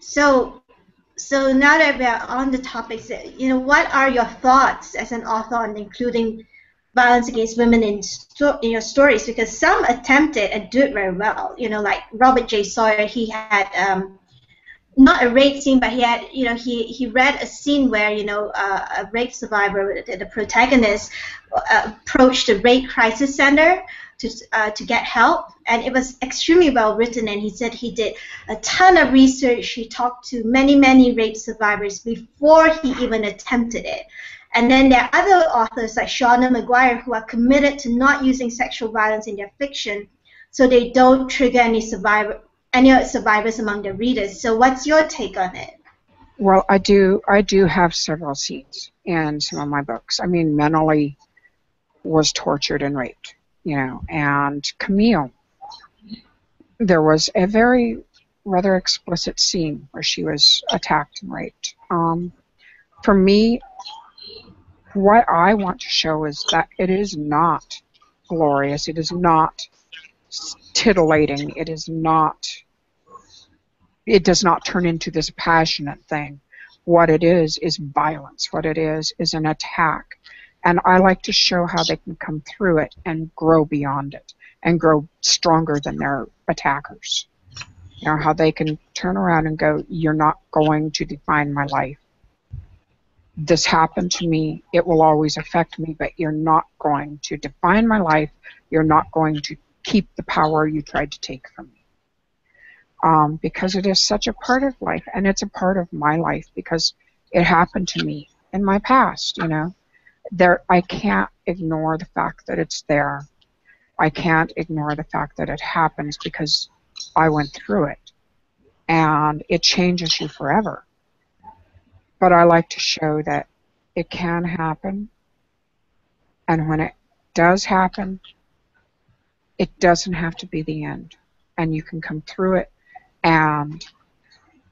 So so now that we're on the topics, you know, what are your thoughts as an author on including violence against women in, sto- in your stories? Because some attempted and do it very well. You know, like Robert J. Sawyer, he had um, not a rape scene, but he had, you know, he, he read a scene where, you know, uh, a rape survivor, the, the protagonist, uh, approached the rape crisis center to, uh, to get help, and it was extremely well written. And he said he did a ton of research. He talked to many, many rape survivors before he even attempted it. And then there are other authors like Seanan McGuire who are committed to not using sexual violence in their fiction, so they don't trigger any survivor any survivors among the readers. So what's your take on it? Well, I do I do have several scenes in some of my books. I mean, Menolly was tortured and raped, you know, and Camille. There was a very rather explicit scene where she was attacked and raped. Um, for me, what I want to show is that it is not glorious. It is not titillating. It is not. It does not turn into this passionate thing. What it is is violence. What it is is an attack. And I like to show how they can come through it and grow beyond it and grow stronger than their attackers. You know, how they can turn around and go, You're not going to define my life this happened to me, it will always affect me, but you're not going to define my life. You're not going to keep the power you tried to take from me. Um, because it is such a part of life, and it's a part of my life because it happened to me in my past, you know. There, I can't ignore the fact that it's there. I can't ignore the fact that it happens because I went through it. And it changes you forever but I like to show that it can happen, and when it does happen, it doesn't have to be the end, and you can come through it. And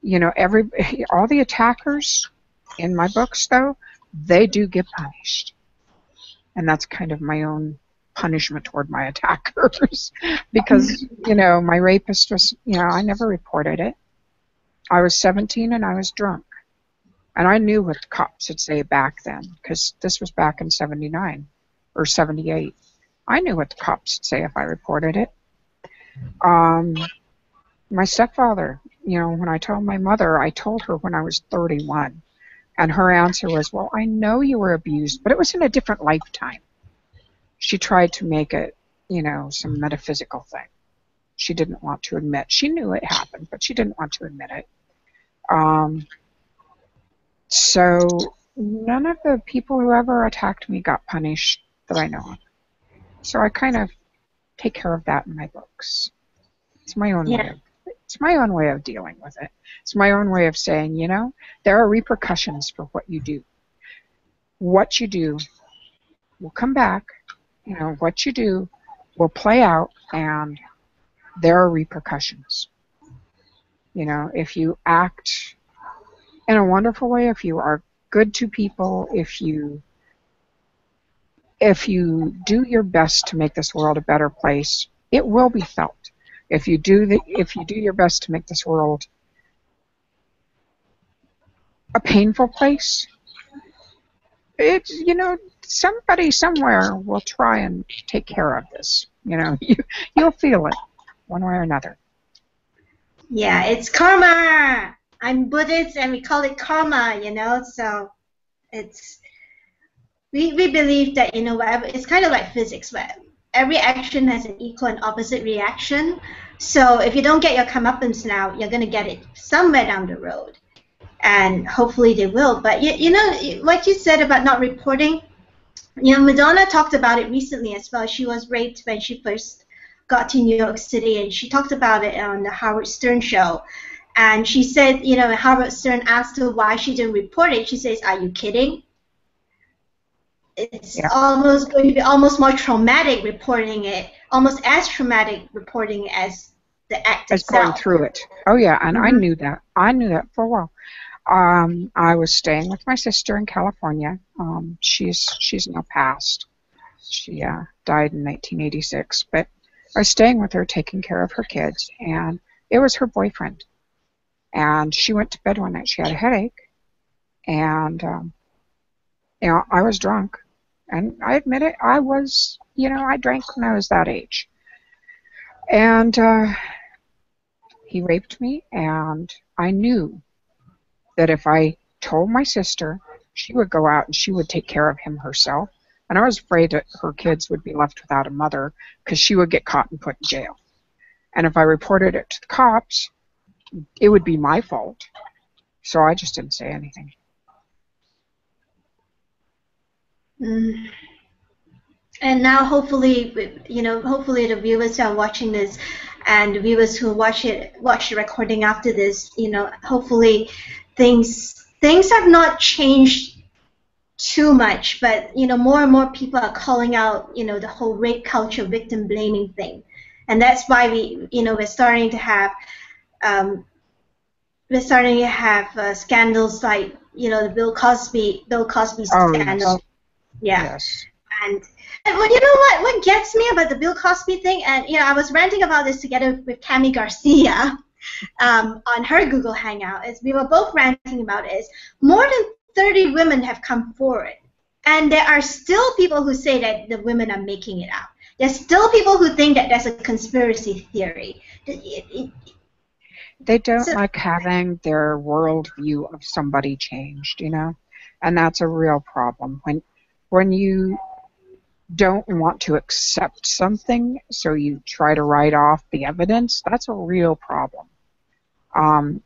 you know, every *laughs* all the attackers in my books, though, they do get punished, and that's kind of my own punishment toward my *laughs* attackers because you know my rapist was you know I never reported it. I was 17 and I was drunk. And I knew what the cops would say back then, because this was back in 79 or 78. I knew what the cops would say if I reported it. Um, my stepfather, you know, when I told my mother, I told her when I was 31. And her answer was, Well, I know you were abused, but it was in a different lifetime. She tried to make it, you know, some metaphysical thing. She didn't want to admit. She knew it happened, but she didn't want to admit it. Um, so none of the people who ever attacked me got punished that I know of. So I kind of take care of that in my books. It's my own yeah. way it's my own way of dealing with it. It's my own way of saying, you know, there are repercussions for what you do. What you do will come back. You know, what you do will play out and there are repercussions. You know, if you act in a wonderful way if you are good to people if you if you do your best to make this world a better place it will be felt if you do the if you do your best to make this world a painful place it's you know somebody somewhere will try and take care of this. You know *laughs* you you'll feel it one way or another. Yeah it's karma. I'm Buddhist and we call it karma, you know, so it's we, we believe that you know whatever it's kind of like physics where every action has an equal and opposite reaction. So if you don't get your comeuppance now, you're gonna get it somewhere down the road, and hopefully they will. But you, you know what you said about not reporting. You know, Madonna talked about it recently as well. She was raped when she first got to New York City, and she talked about it on the Howard Stern show. And she said, you know, Howard Stern asked her why she didn't report it. She says, "Are you kidding?" It's yeah. almost going to be almost more traumatic reporting it, almost as traumatic reporting as the act as itself. going through it. Oh yeah, and mm-hmm. I knew that. I knew that for a while. Um, I was staying with my sister in California. Um, she's she's now passed. She uh, died in 1986, but I was staying with her, taking care of her kids, and it was her boyfriend and she went to bed one night. She had a headache, and um, you know I was drunk, and I admit it. I was, you know, I drank when I was that age, and uh, he raped me, and I knew that if I told my sister, she would go out and she would take care of him herself. And I was afraid that her kids would be left without a mother because she would get caught and put in jail. And if I reported it to the cops, it would be my fault. So I just didn't say anything. Mm. and now hopefully you know hopefully the viewers who are watching this and viewers who watch it watch the recording after this you know hopefully things things have not changed too much but you know more and more people are calling out you know the whole rape culture victim blaming thing and that's why we you know we're starting to have um, we're starting to have uh, scandals like you know the Bill Cosby Bill Cosby Oh, scandal. Yeah Yes. and and, well, you know what? What gets me about the Bill Cosby thing, and you know, I was ranting about this together with Kami Garcia *laughs* um, on her Google Hangout. Is we were both ranting about it. Is more than 30 women have come forward, and there are still people who say that the women are making it up. There's still people who think that that's a conspiracy theory. It- it- They don't So- like having their worldview of somebody changed, you know, and that's a real problem when when you don't want to accept something, so you try to write off the evidence. That's a real problem. Um,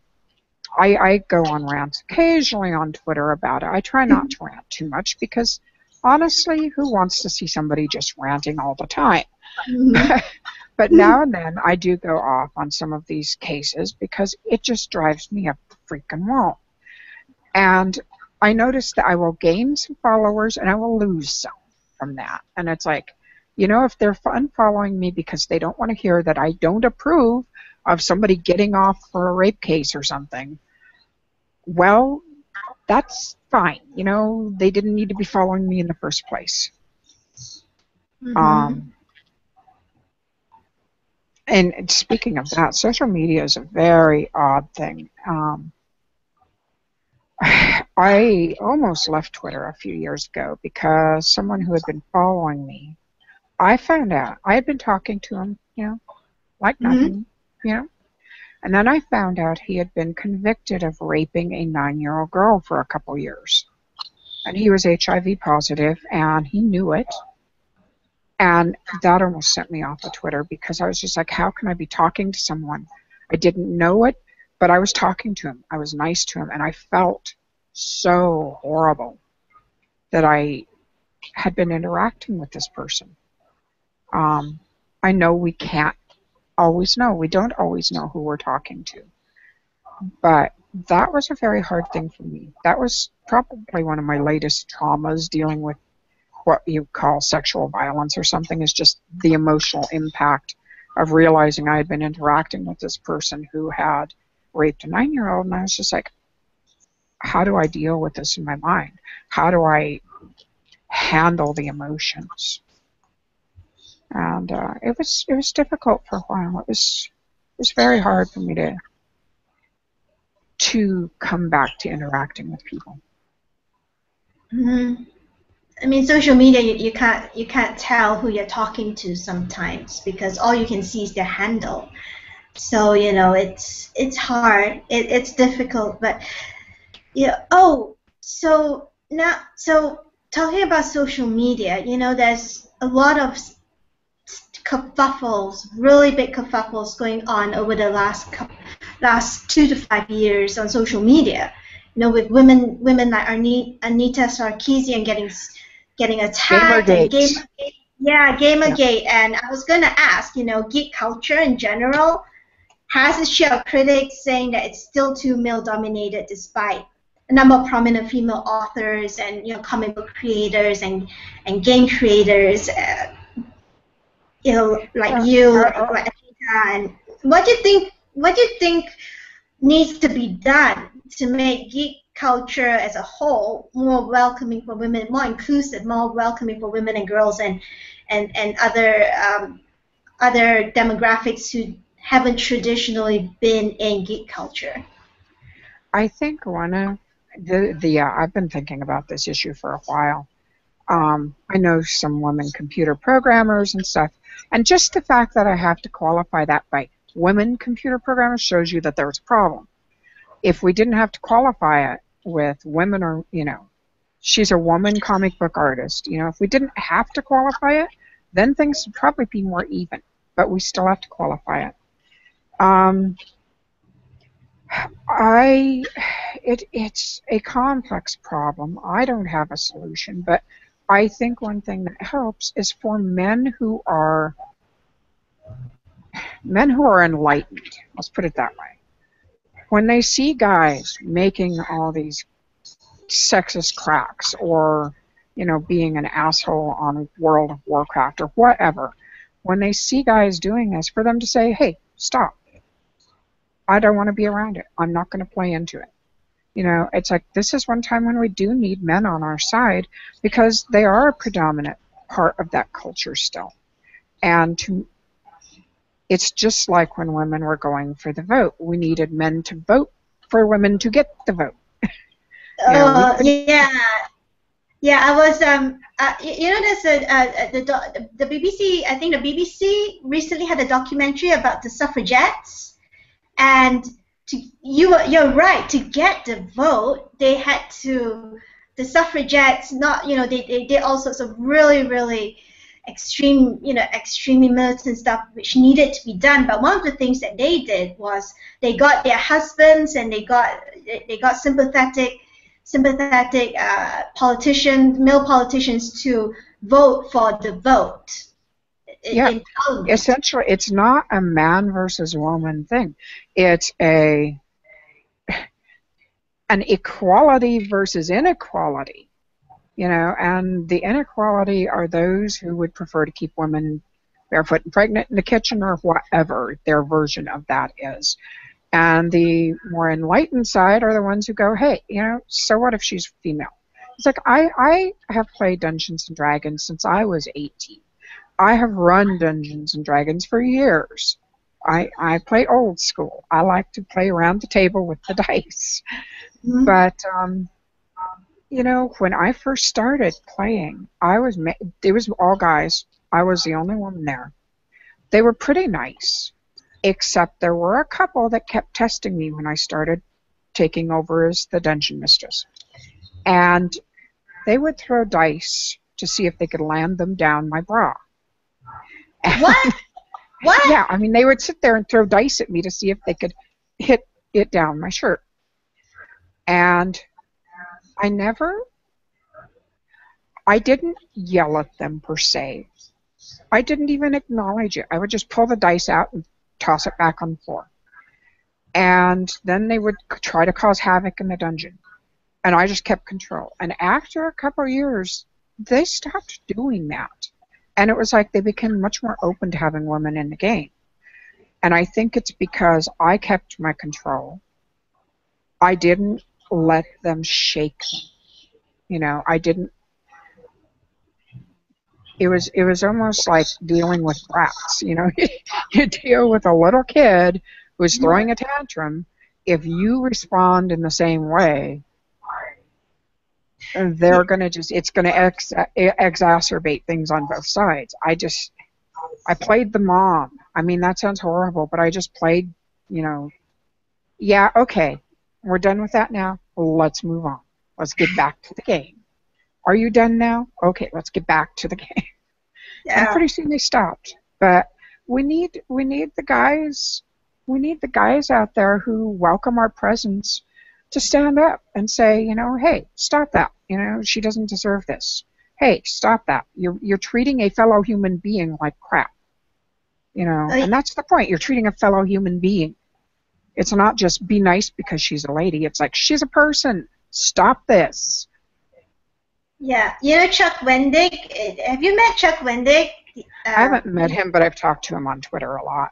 I, I go on rants occasionally on Twitter about it. I try not to rant too much because honestly, who wants to see somebody just ranting all the time? *laughs* but now and then I do go off on some of these cases because it just drives me up the freaking wall. And I notice that I will gain some followers and I will lose some from that. And it's like, you know, if they're unfollowing me because they don't want to hear that I don't approve of somebody getting off for a rape case or something, well, that's fine. You know, they didn't need to be following me in the first place. Mhm. Um, and speaking of that, social media is a very odd thing. Um, *sighs* I almost left Twitter a few years ago because someone who had been following me, I found out I had been talking to him, you know, like Mhm. nothing, you know, and then I found out he had been convicted of raping a nine-year-old girl for a couple years, and he was HIV positive, and he knew it. And that almost sent me off of Twitter because I was just like, how can I be talking to someone? I didn't know it, but I was talking to him. I was nice to him, and I felt so horrible that I had been interacting with this person. Um, I know we can't always know. We don't always know who we're talking to. But that was a very hard thing for me. That was probably one of my latest traumas dealing with what you call sexual violence or something is just the emotional impact of realizing I had been interacting with this person who had raped a nine year old and I was just like, how do I deal with this in my mind? How do I handle the emotions? And uh, it was it was difficult for a while. It was it was very hard for me to to come back to interacting with people. Mhm. I mean, social media, you, you can't you can't tell who you're talking to sometimes because all you can see is their handle. So you know, it's it's hard. It, it's difficult, but yeah. Oh, so now, so talking about social media, you know, there's a lot of kerfuffles, really big kerfuffles going on over the last last two to five years on social media you know, with women women like Anita Sarkeesian getting getting attacked and Gamergate. Gamergate. Yeah, Gamergate. And I was gonna ask, you know, geek culture in general has its share of critics saying that it's still too male dominated despite a number of prominent female authors and you know comic book creators and and game creators uh, you know like you like and what do you think what do you think needs to be done to make geek culture as a whole more welcoming for women, more inclusive, more welcoming for women and girls and and and other um, other demographics who haven't traditionally been in geek culture. I think one of the the uh, I've been thinking about this issue for a while. Um, I know some women computer programmers and stuff, and just the fact that I have to qualify that by women computer programmers shows you that there's a problem. If we didn't have to qualify it with women or you know, she's a woman comic book artist. You know, if we didn't have to qualify it, then things would probably be more even. But we still have to qualify it. Um, I, it, it's a complex problem. I don't have a solution, but I think one thing that helps is for men who are men who are enlightened. Let's put it that way. When they see guys making all these sexist cracks or you know being an asshole on World of Warcraft or whatever, when they see guys doing this, for them to say, "Hey, stop! I don't want to be around it. I'm not going to play into it." You know, it's like this is one time when we do need men on our side because they are a predominant part of that culture still. And to it's just like when women were going for the vote. We needed men to vote for women to get the vote. *laughs* you know, uh, yeah. Yeah, I was. Um, uh, you know, there's a uh, the the BBC. I think the BBC recently had a documentary about the suffragettes, and to you you're right. To get the vote, they had to the suffragettes. Not you know they they did all sorts of really really extreme, you know, extremely militant stuff which needed to be done. But one of the things that they did was they got their husbands and they got they got sympathetic sympathetic uh, politicians, male politicians, to vote for the vote. Yeah, essentially, it's not a man versus woman thing. It's a an equality versus inequality you know, and the inequality are those who would prefer to keep women barefoot and pregnant in the kitchen or whatever their version of that is. And the more enlightened side are the ones who go, hey, you know, so what if she's female? It's like, I, I have played Dungeons and Dragons since I was 18. I have run Dungeons and Dragons for years. I, I play old school. I like to play around the table with the *laughs* dice. Mm-hmm. But um, you know, when I first started playing, I was ma- it was all guys. I was the only woman there. They were pretty nice, except there were a couple that kept testing me when I started taking over as the dungeon mistress. And they would throw dice to see if they could land them down my bra. What? *laughs* what? yeah, I mean, they would sit there and throw dice at me to see if they could hit it down my shirt. And I never, I didn't yell at them per se. I didn't even acknowledge it. I would just pull the dice out and toss it back on the floor. And then they would try to cause havoc in the dungeon. And I just kept control. And after a couple of years, they stopped doing that. And it was like they became much more open to having women in the game. And I think it's because I kept my control. I didn't let them shake me. You know, I didn't. It was it was almost like dealing with rats. You know, *laughs* you deal with a little kid who's throwing a tantrum. If you respond in the same way, they're going to just it's going to ex- exacerbate things on both sides. I just I played the mom. I mean that sounds horrible, but I just played, you know, yeah, okay. We're done with that now. Let's move on. Let's get back to the game. Are you done now? Okay, let's get back to the *laughs* game. Yeah. And pretty soon they stopped. But we need we need the guys we need the guys out there who welcome our presence to stand up and say, you know, hey, stop that. You know, she doesn't deserve this. Hey, stop that. You're you're treating a fellow human being like crap. You know, and that's the point. You're treating a fellow human being it's not just be nice because she's a lady. It's like she's a person. Stop this. Yeah, you know Chuck Wendig. Have you met Chuck Wendig? Uh, I haven't met him, but I've talked to him on Twitter a lot.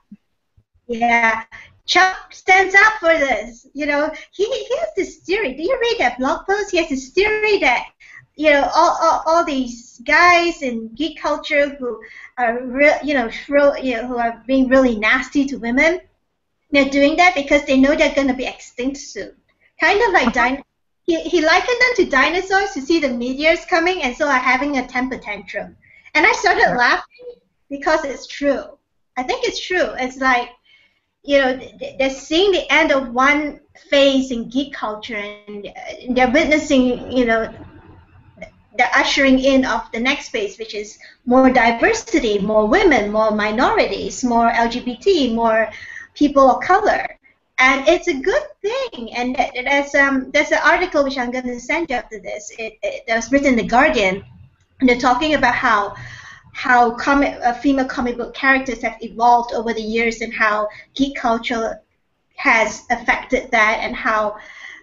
Yeah, Chuck stands up for this. You know, he, he has this theory. Do you read that blog post? He has this theory that you know all, all, all these guys in geek culture who are real, you know, real, you know, who are being really nasty to women they're doing that because they know they're going to be extinct soon. Kind of like uh-huh. din- he, he likened them to dinosaurs who see the meteors coming and so are having a temper tantrum. And I started laughing because it's true. I think it's true. It's like, you know, they're seeing the end of one phase in geek culture and they're witnessing, you know, the ushering in of the next phase, which is more diversity, more women, more minorities, more LGBT, more people of color. And it's a good thing. And there's um there's an article which I'm going to send you after this. It, it, it was written in the Guardian And they're talking about how how comic uh, female comic book characters have evolved over the years and how geek culture has affected that and how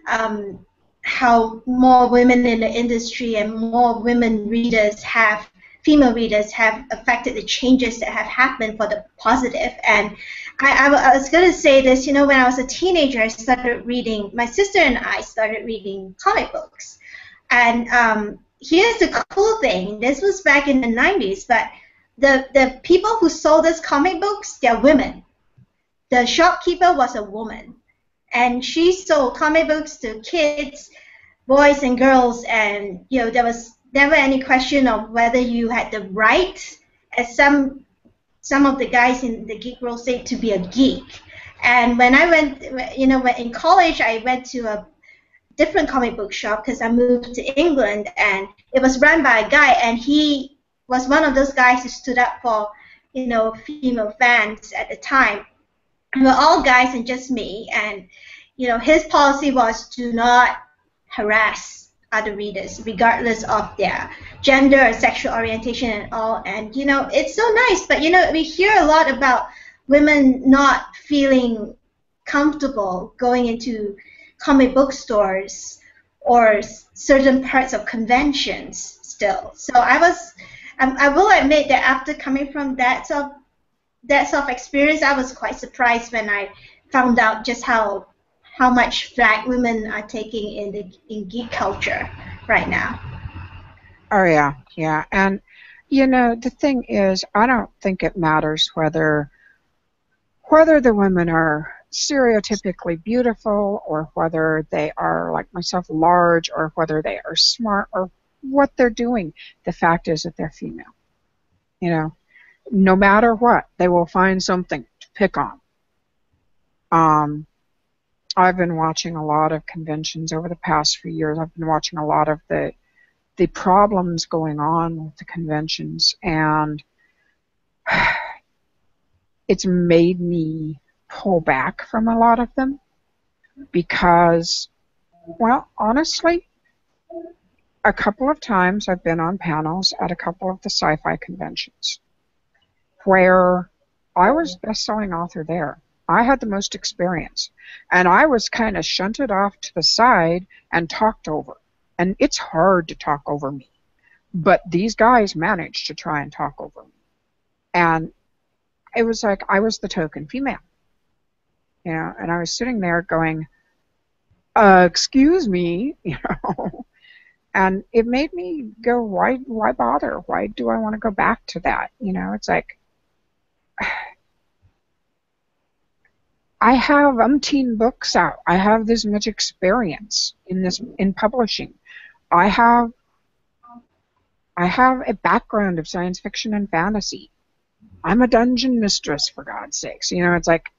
um, how more women in the industry and more women readers have female readers have affected the changes that have happened for the positive. And I, was going to say this you know when i was a teenager i started reading my sister and i started reading comic books. And um, here's the cool thing this was back in the 90s but the, the people who sold us comic books they're women the shopkeeper was a woman and she sold comic books to kids, boys and girls, and you know there was never any question of whether you had the right, as some some of the guys in the geek world say, to be a geek. And when I went, you know, in college, I went to a different comic book shop because I moved to England, and it was run by a guy, and he was one of those guys who stood up for, you know, female fans at the time we were all guys and just me. And you know, his policy was to not harass other readers, regardless of their gender or sexual orientation and all. And you know, it's so nice. But you know, we hear a lot about women not feeling comfortable going into comic book stores or certain parts of conventions still. So I was, I, I will admit that after coming from that sort of that sort of experience, I was quite surprised when I found out just how how much flag women are taking in the in geek culture right now. Oh yeah, yeah, and you know the thing is, I don't think it matters whether whether the women are stereotypically beautiful or whether they are like myself large or whether they are smart or what they're doing. The fact is that they're female. You know, no matter what, they will find something to pick on. Um, I've been watching a lot of conventions over the past few years. I've been watching a lot of the the problems going on with the conventions, and *sighs* it's made me pull back from a lot of them because, well, honestly, a couple of times I've been on panels at a couple of the sci-fi conventions where I was best-selling author there. I had the most experience, and I was kind of shunted off to the side and talked over. And it's hard to talk over me, but these guys managed to try and talk over me, and it was like I was the token female, you know. And I was sitting there going, uh, "Excuse me," *laughs* you know. And it made me go, why, why bother? Why do I want to go back to that? You know, it's like, *sighs* I have umpteen books out. I have this much experience in this in publishing. I have I have a background of science fiction and fantasy. I'm a dungeon mistress for God's sakes. You know, it's like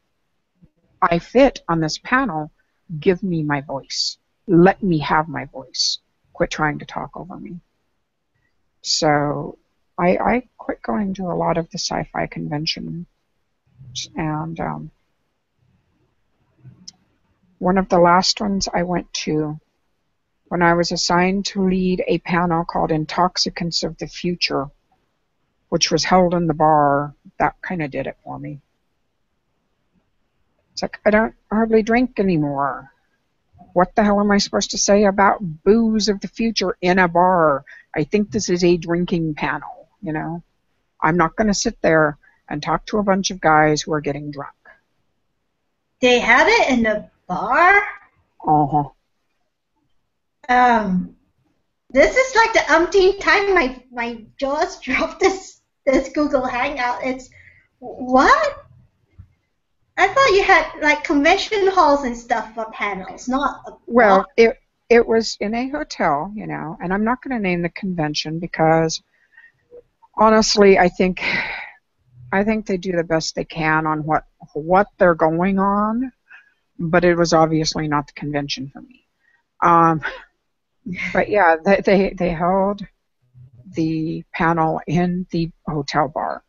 I fit on this panel. Give me my voice. Let me have my voice. Quit trying to talk over me. So I, I quit going to a lot of the sci-fi conventions, and um, one of the last ones I went to when I was assigned to lead a panel called Intoxicants of the Future, which was held in the bar, that kind of did it for me. It's like, I don't hardly drink anymore. What the hell am I supposed to say about booze of the future in a bar? I think this is a drinking panel you know. I'm not going to sit there and talk to a bunch of guys who are getting drunk. They had it in the bar? Uh-huh. Um, this is like the umpteenth time my, my jaws dropped this, this Google Hangout. It's, what? I thought you had like convention halls and stuff for panels, not. well, it it was in a hotel, you know, and I'm not going to name the convention because honestly, I think I think they do the best they can on what what they're going on, but it was obviously not the convention for me. Um, but yeah, they, they they held the panel in the hotel bar.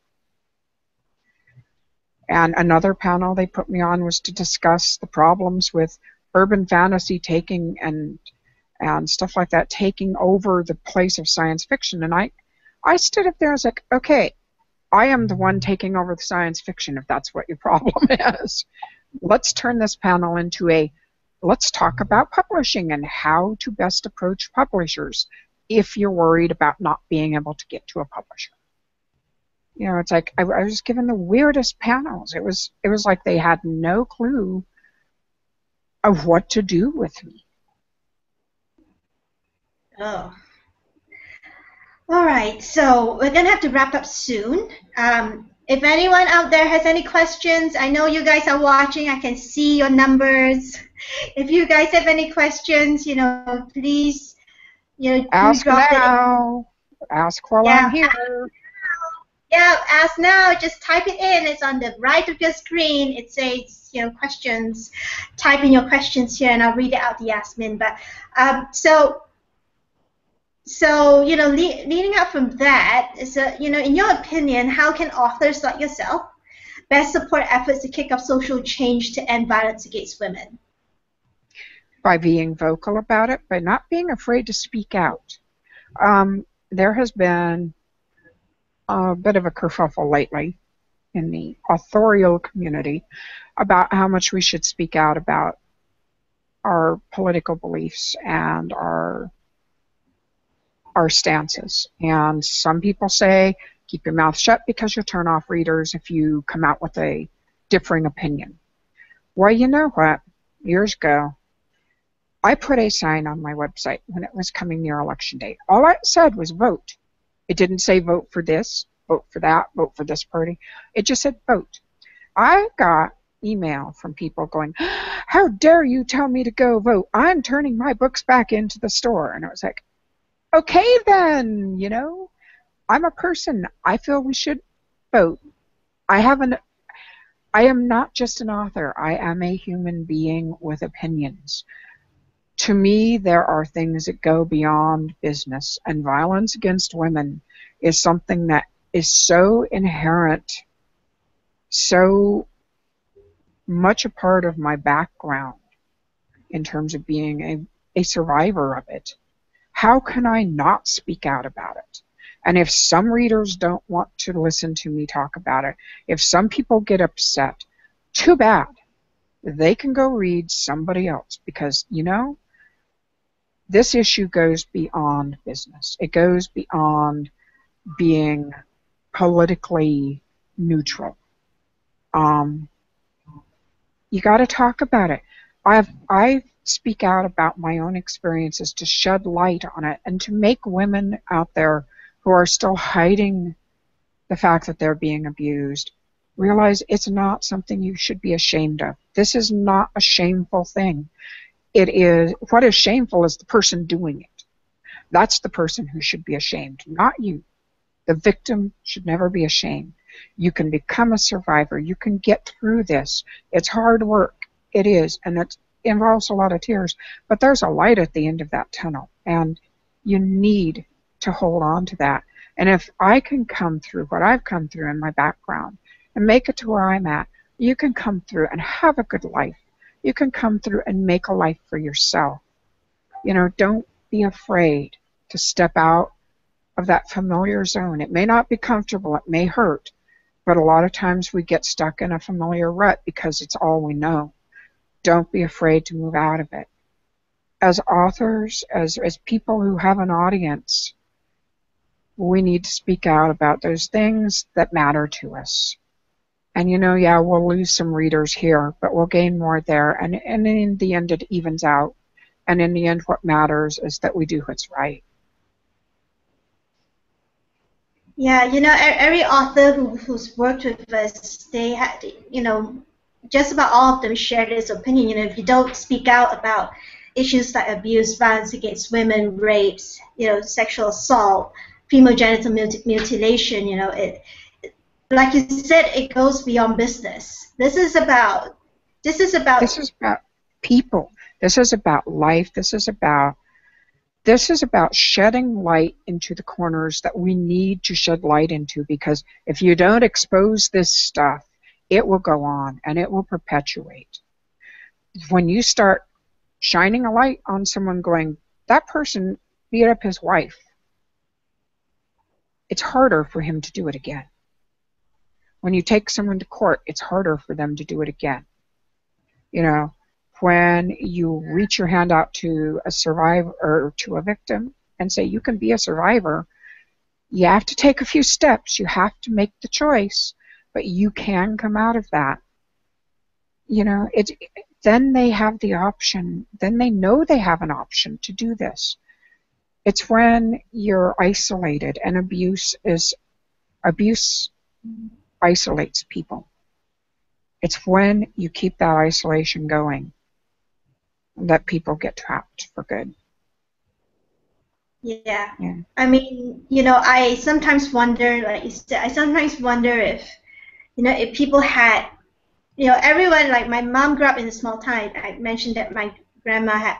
And another panel they put me on was to discuss the problems with urban fantasy taking and and stuff like that taking over the place of science fiction. And I I stood up there and was like, okay, I am the one taking over the science fiction if that's what your *laughs* problem is. Let's turn this panel into a let's talk about publishing and how to best approach publishers if you're worried about not being able to get to a publisher. You know, it's like I, I was given the weirdest panels. It was it was like they had no clue of what to do with me. Oh. All right, so we're going to have to wrap up soon. Um, if anyone out there has any questions, I know you guys are watching. I can see your numbers. *laughs* If you guys have any questions, you know, please, you know, ask now. Ask while yeah, I'm here. Yeah, ask now. Just type it in. It's on the right of your screen. It says, you know, questions. Type in your questions here, and I'll read it out to Yasmine. But um, so so you know, le- leading up from that is, a, you know, in your opinion, how can authors like yourself best support efforts to kick off social change to end violence against women? By being vocal about it, by not being afraid to speak out. Um, there has been a bit of a kerfuffle lately in the authorial community about how much we should speak out about our political beliefs and our our stances. And some people say keep your mouth shut because you'll turn off readers if you come out with a differing opinion. Well, you know what? Years ago, I put a sign on my website when it was coming near election day. All I said was vote. It didn't say vote for this, vote for that, vote for this party. It just said vote. I got email from people going, *gasps* How dare you tell me to go vote? I'm turning my books back into the store. And I was like, okay then, you know, I'm a person. I feel we should vote. I have an I am not just an author. I am a human being with opinions. To me, there are things that go beyond business, and violence against women is something that is so inherent, so much a part of my background in terms of being a, a survivor of it how can I not speak out about it? And if some readers don't want to listen to me talk about it, if some people get upset, too bad. They can go read somebody else because, you know, this issue goes beyond business. It goes beyond being politically neutral. Um, you got to talk about it. I've I've speak out about my own experiences to shed light on it and to make women out there who are still hiding the fact that they're being abused realize it's not something you should be ashamed of. This is not a shameful thing. It is what is shameful is the person doing it. That's the person who should be ashamed, not you. The victim should never be ashamed. You can become a survivor. You can get through this. It's hard work. It is, and it involves a lot of tears, but there's a light at the end of that tunnel, and you need to hold on to that. And if I can come through what I've come through in my background and make it to where I'm at, you can come through and have a good life. You can come through and make a life for yourself. You know, don't be afraid to step out of that familiar zone. It may not be comfortable, it may hurt, but a lot of times we get stuck in a familiar rut because it's all we know don't be afraid to move out of it. As authors, as, as people who have an audience, we need to speak out about those things that matter to us. And you know, yeah, we'll lose some readers here, but we'll gain more there. And, and in the end, it evens out. And in the end, what matters is that we do what's right. Yeah, you know, every author who, who's worked with us, they had, you know, just about all of them share this opinion. You know, if you don't speak out about issues like abuse, violence against women, rapes, you know, sexual assault, female genital mutilation, you know, it, like you said, it goes beyond business. This is about this is about this is about people. This is about life. This is about this is about shedding light into the corners that we need to shed light into because if you don't expose this stuff it will go on and it will perpetuate. When you start shining a light on someone going, that person beat up his wife, it's harder for him to do it again. When you take someone to court, it's harder for them to do it again. You know, when you reach your hand out to a survivor or to a victim and say you can be a survivor, you have to take a few steps. You have to make the choice, but you can come out of that. You know, it then they have the option, then they know they have an option to do this. It's when you're isolated and abuse is abuse isolates people. It's when you keep that isolation going that people get trapped for good. Yeah. yeah. I mean, you know, I sometimes wonder, like you said, I sometimes wonder if, you know, if people had, you know, everyone, like my mom grew up in a small town. I mentioned that my grandma had,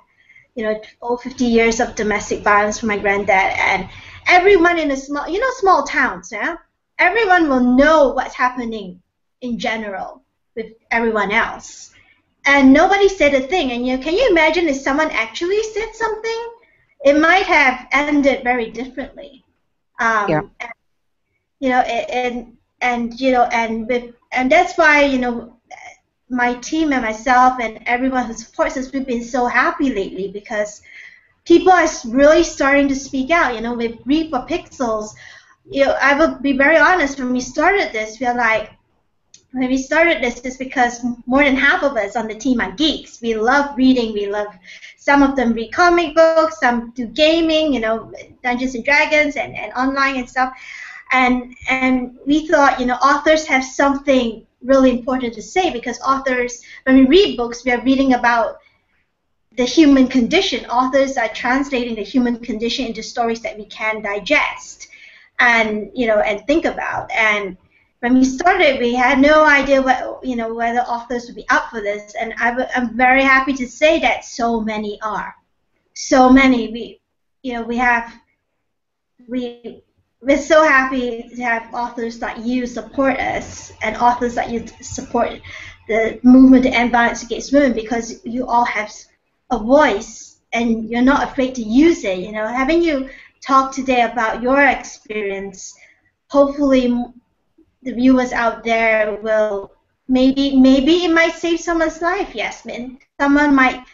you know, over 50 years of domestic violence from my granddad, and everyone in a small, you know, small towns, yeah, everyone will know what's happening in general with everyone else, and nobody said a thing. And you know, can you imagine if someone actually said something? it might have ended very differently. Um, yeah. And, you know, and and you know, and with, and that's why you know, my team and myself and everyone who supports us, we've been so happy lately because people are really starting to speak out. You know, with Read for Pixels, you know, I will be very honest. When we started this, we are like, when we started this, is because more than half of us on the team are geeks. We love reading. We love some of them read comic books, some do gaming, you know, Dungeons and Dragons and, and online and stuff. And and we thought, you know, authors have something really important to say because authors, when we read books, we are reading about the human condition. Authors are translating the human condition into stories that we can digest and you know and think about. And when we started, we had no idea what you know whether authors would be up for this, and I am very happy to say that so many are. So many. We, you know, we have we we're so happy to have authors like you support us and authors like you support the movement to end violence against women because you all have a voice and you're not afraid to use it. You know, having you talk today about your experience, hopefully the viewers out there will maybe maybe it might save someone's life, Yasmine. Someone might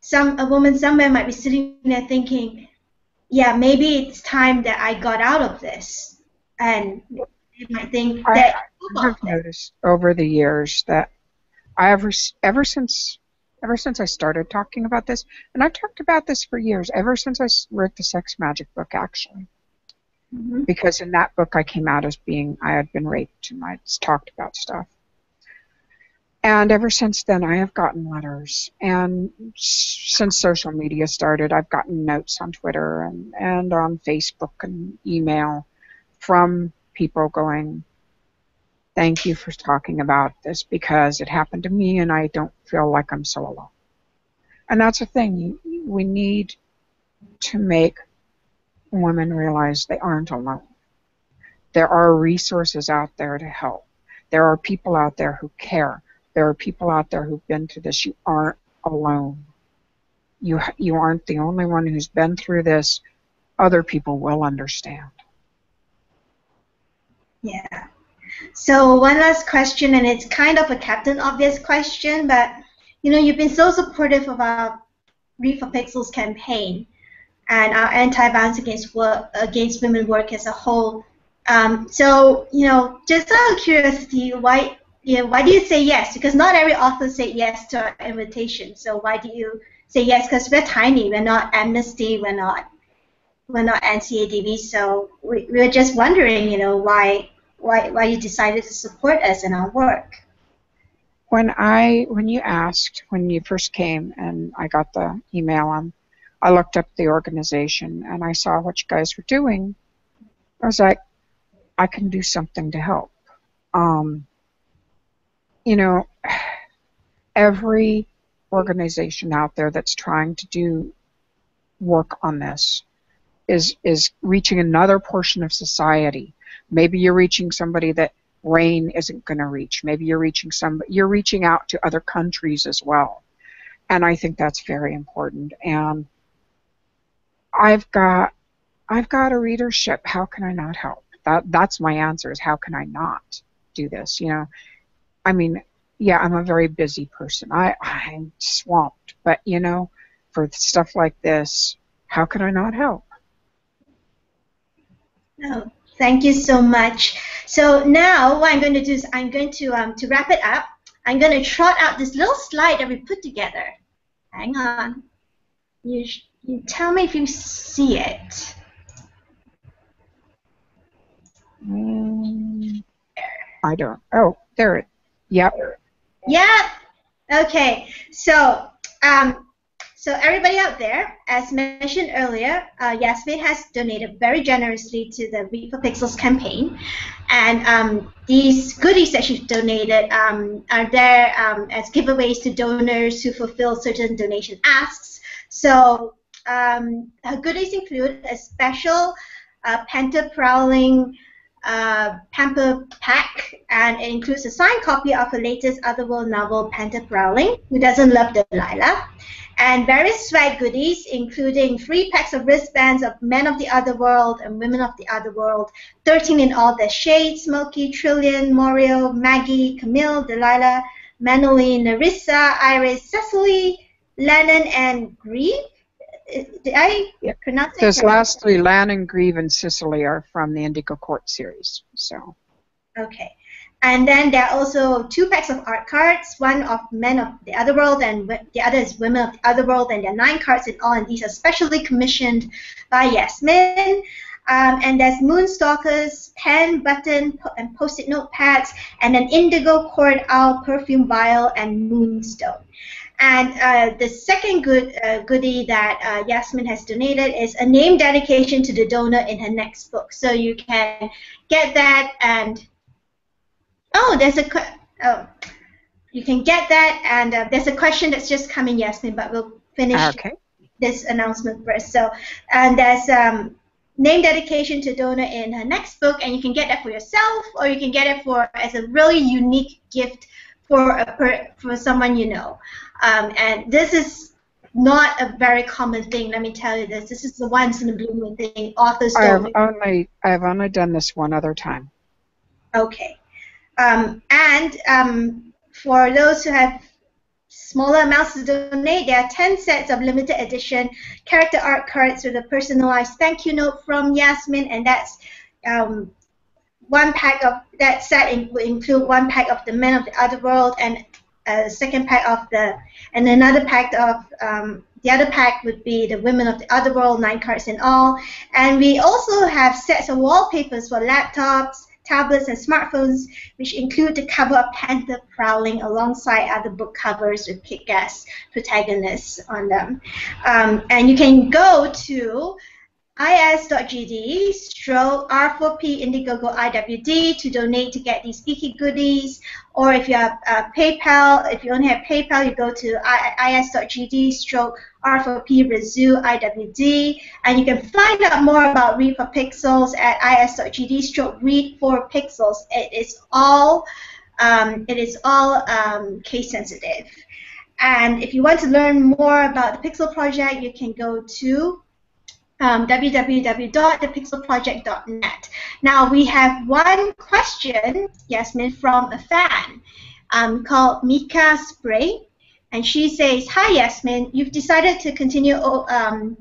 some a woman somewhere might be sitting there thinking, yeah, maybe it's time that I got out of this, and they might think that. I have noticed over the years that I ever ever since ever since I started talking about this, and I've talked about this for years, ever since I wrote the sex magic book, actually. Mm-hmm. Because in that book, I came out as being, I had been raped and I talked about stuff. And ever since then, I have gotten letters. And since social media started, I've gotten notes on Twitter and, and on Facebook and email from people going, Thank you for talking about this because it happened to me and I don't feel like I'm so alone. And that's the thing. We need to make women realize they aren't alone. There are resources out there to help. There are people out there who care. There are people out there who've been through this. You aren't alone. You you aren't the only one who's been through this. Other people will understand. Yeah. So one last question, and it's kind of a Captain Obvious question, but you know you've been so supportive of our Read for Pixels campaign and our anti-violence against work, against women work as a whole. Um, so, you know, just out of curiosity, why, you know, why do you say yes? Because not every author said yes to our invitation. So why do you say yes? Because we're tiny. We're not Amnesty. We're not. We're not NCADV. So we, we're just wondering, you know, why, why, why you decided to support us in our work. When I, when you asked, when you first came, and I got the email on I looked up the organization and I saw what you guys were doing. I was like, I can do something to help. Um, you know, every organization out there that's trying to do work on this is is reaching another portion of society. Maybe you're reaching somebody that RAINN isn't going to reach. Maybe you're reaching some you're reaching out to other countries as well. And I think that's very important. And I've got I've got a readership. How can I not help? That that's my answer. Is how can I not do this? You know, I mean, yeah, I'm a very busy person. I I'm swamped, but you know, for stuff like this, how can I not help? Oh, thank you so much. So now what I'm going to do is I'm going to um, to wrap it up. I'm going to trot out this little slide that we put together. Hang on. You, you tell me if you see it. Mm, I don't. Oh, there it. Yep. Yep. Okay. So um, so everybody out there, as mentioned earlier, uh, Yasmine has donated very generously to the Read for Pixels campaign, and um, these goodies that she's donated um, are there um, as giveaways to donors who fulfill certain donation asks. So um, her goodies include a special uh, Panther Prowling uh, Pamper Pack, and it includes a signed copy of her latest Otherworld novel, Panther Prowling, Who Doesn't Love Delilah, and various swag goodies, including three packs of wristbands of Men of the Other World and Women of the Other World, 13 in all their shades, Smoky, Trillian, Morio, Maggie, Camille, Delilah, Menolly, Nerissa, Iris, Cicely, Lannan, and Grieve. Did I yep. pronounce it? Those last three, Lannan, Grieve, and Cicely, are from the Indigo Court series. So. Okay. And then there are also two packs of art cards, one of Men of the Other World and the other is Women of the Other World, and there are nine cards in all, and these are specially commissioned by Yasmine. Um, and there's Moonstalkers, pen, button, and post-it notepads, and an Indigo Court Owl perfume vial and Moonstone. And uh, the second good uh, goodie that uh, Yasmine has donated is a name dedication to the donor in her next book. So you can get that and Oh, there's a oh, you can get that, and uh, there's a question that's just coming, Yasmine, but we'll finish okay. this announcement first. So, and there's um, name dedication to donor in her next book, and you can get that for yourself, or you can get it for as a really unique gift for a per, for someone you know. Um, and this is not a very common thing. Let me tell you this. This is the once in a blue moon thing. Authors I have only I have only done this one other time. Okay. Um, and um, for those who have smaller amounts to donate, there are 10 sets of limited edition character art cards with a personalized thank you note from Yasmine, and that's um, one pack of that set in, will include one pack of the Men of the Other World and a second pack of the and another pack of um, the other pack would be the Women of the Other World, nine cards in all. And we also have sets of wallpapers for laptops, tablets, and smartphones, which include the cover of Panther Prowling alongside other book covers with kick-ass protagonists on them. Um, and you can go to is.gd stroke R4P Indiegogo IWD to donate to get these geeky goodies. Or if you have uh, PayPal, if you only have PayPal, you go to is.gd stroke R4P Rezu IWD. And you can find out more about Read for Pixels at is.gd stroke Read for Pixels. It is all, um, it is all um, case sensitive. And if you want to learn more about the Pixel Project, you can go to um, www.thepixelproject.net. Now we have one question, Yasmine, from a fan um, called Mika Spray, and she says, "Hi Yasmine, you've decided to continue um,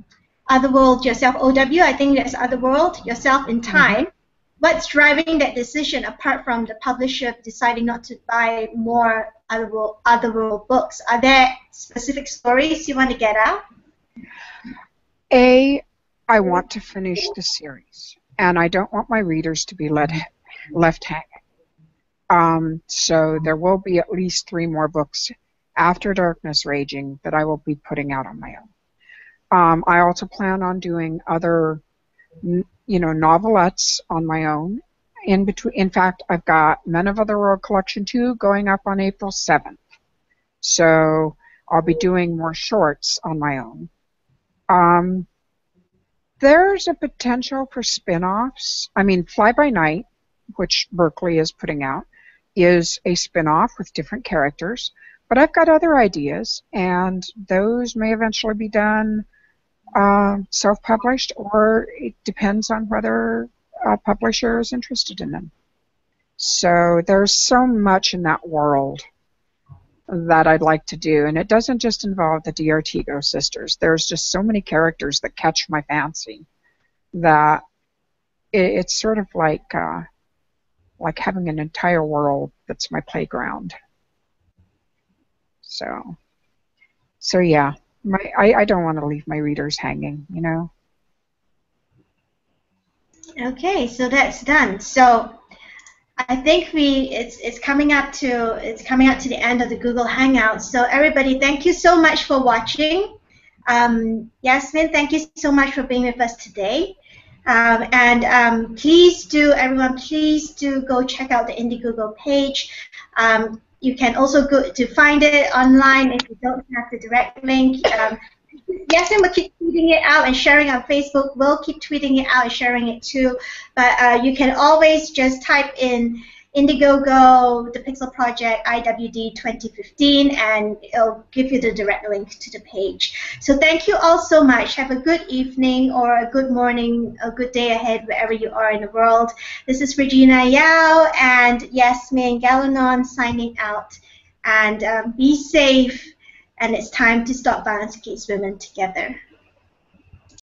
Otherworld yourself, OW. I think that's Otherworld yourself in mm-hmm. time. Mm-hmm. What's driving that decision apart from the publisher deciding not to buy more Otherworld, Otherworld books? Are there specific stories you want to get out?" A, I want to finish the series, and I don't want my readers to be let, left hanging. Um, so there will be at least three more books after Darkness Raging that I will be putting out on my own. Um, I also plan on doing other, you know, novelettes on my own. In between, in fact, I've got Men of Otherworld Collection 2 going up on April 7th. So I'll be doing more shorts on my own. Um, there's a potential for spin-offs. I mean, Fly By Night, which Berkley is putting out, is a spin-off with different characters. But I've got other ideas, and those may eventually be done uh, self-published, or it depends on whether a publisher is interested in them. So there's so much in that world that I'd like to do, and it doesn't just involve the D'Artigo sisters. There's just so many characters that catch my fancy that it, it's sort of like uh, like having an entire world that's my playground. So, so yeah, my I, I don't want to leave my readers hanging, you know. Okay, so that's done. So I think we it's it's coming up to it's coming up to the end of the Google Hangout. So everybody, thank you so much for watching. Um, Yasmine, thank you so much for being with us today. Um, and um, please do, everyone, please do go check out the Indiegogo page. Um, you can also go to find it online if you don't have the direct link. Yasmine will keep tweeting it out and sharing on Facebook. We'll keep tweeting it out and sharing it too. But uh, you can always just type in Indiegogo, the Pixel Project, IWD 2015, and it'll give you the direct link to the page. So thank you all so much. Have a good evening or a good morning, a good day ahead wherever you are in the world. This is Regina Yau and Yasmine Galenorn signing out. And um, be safe, and it's time to stop violence against women together.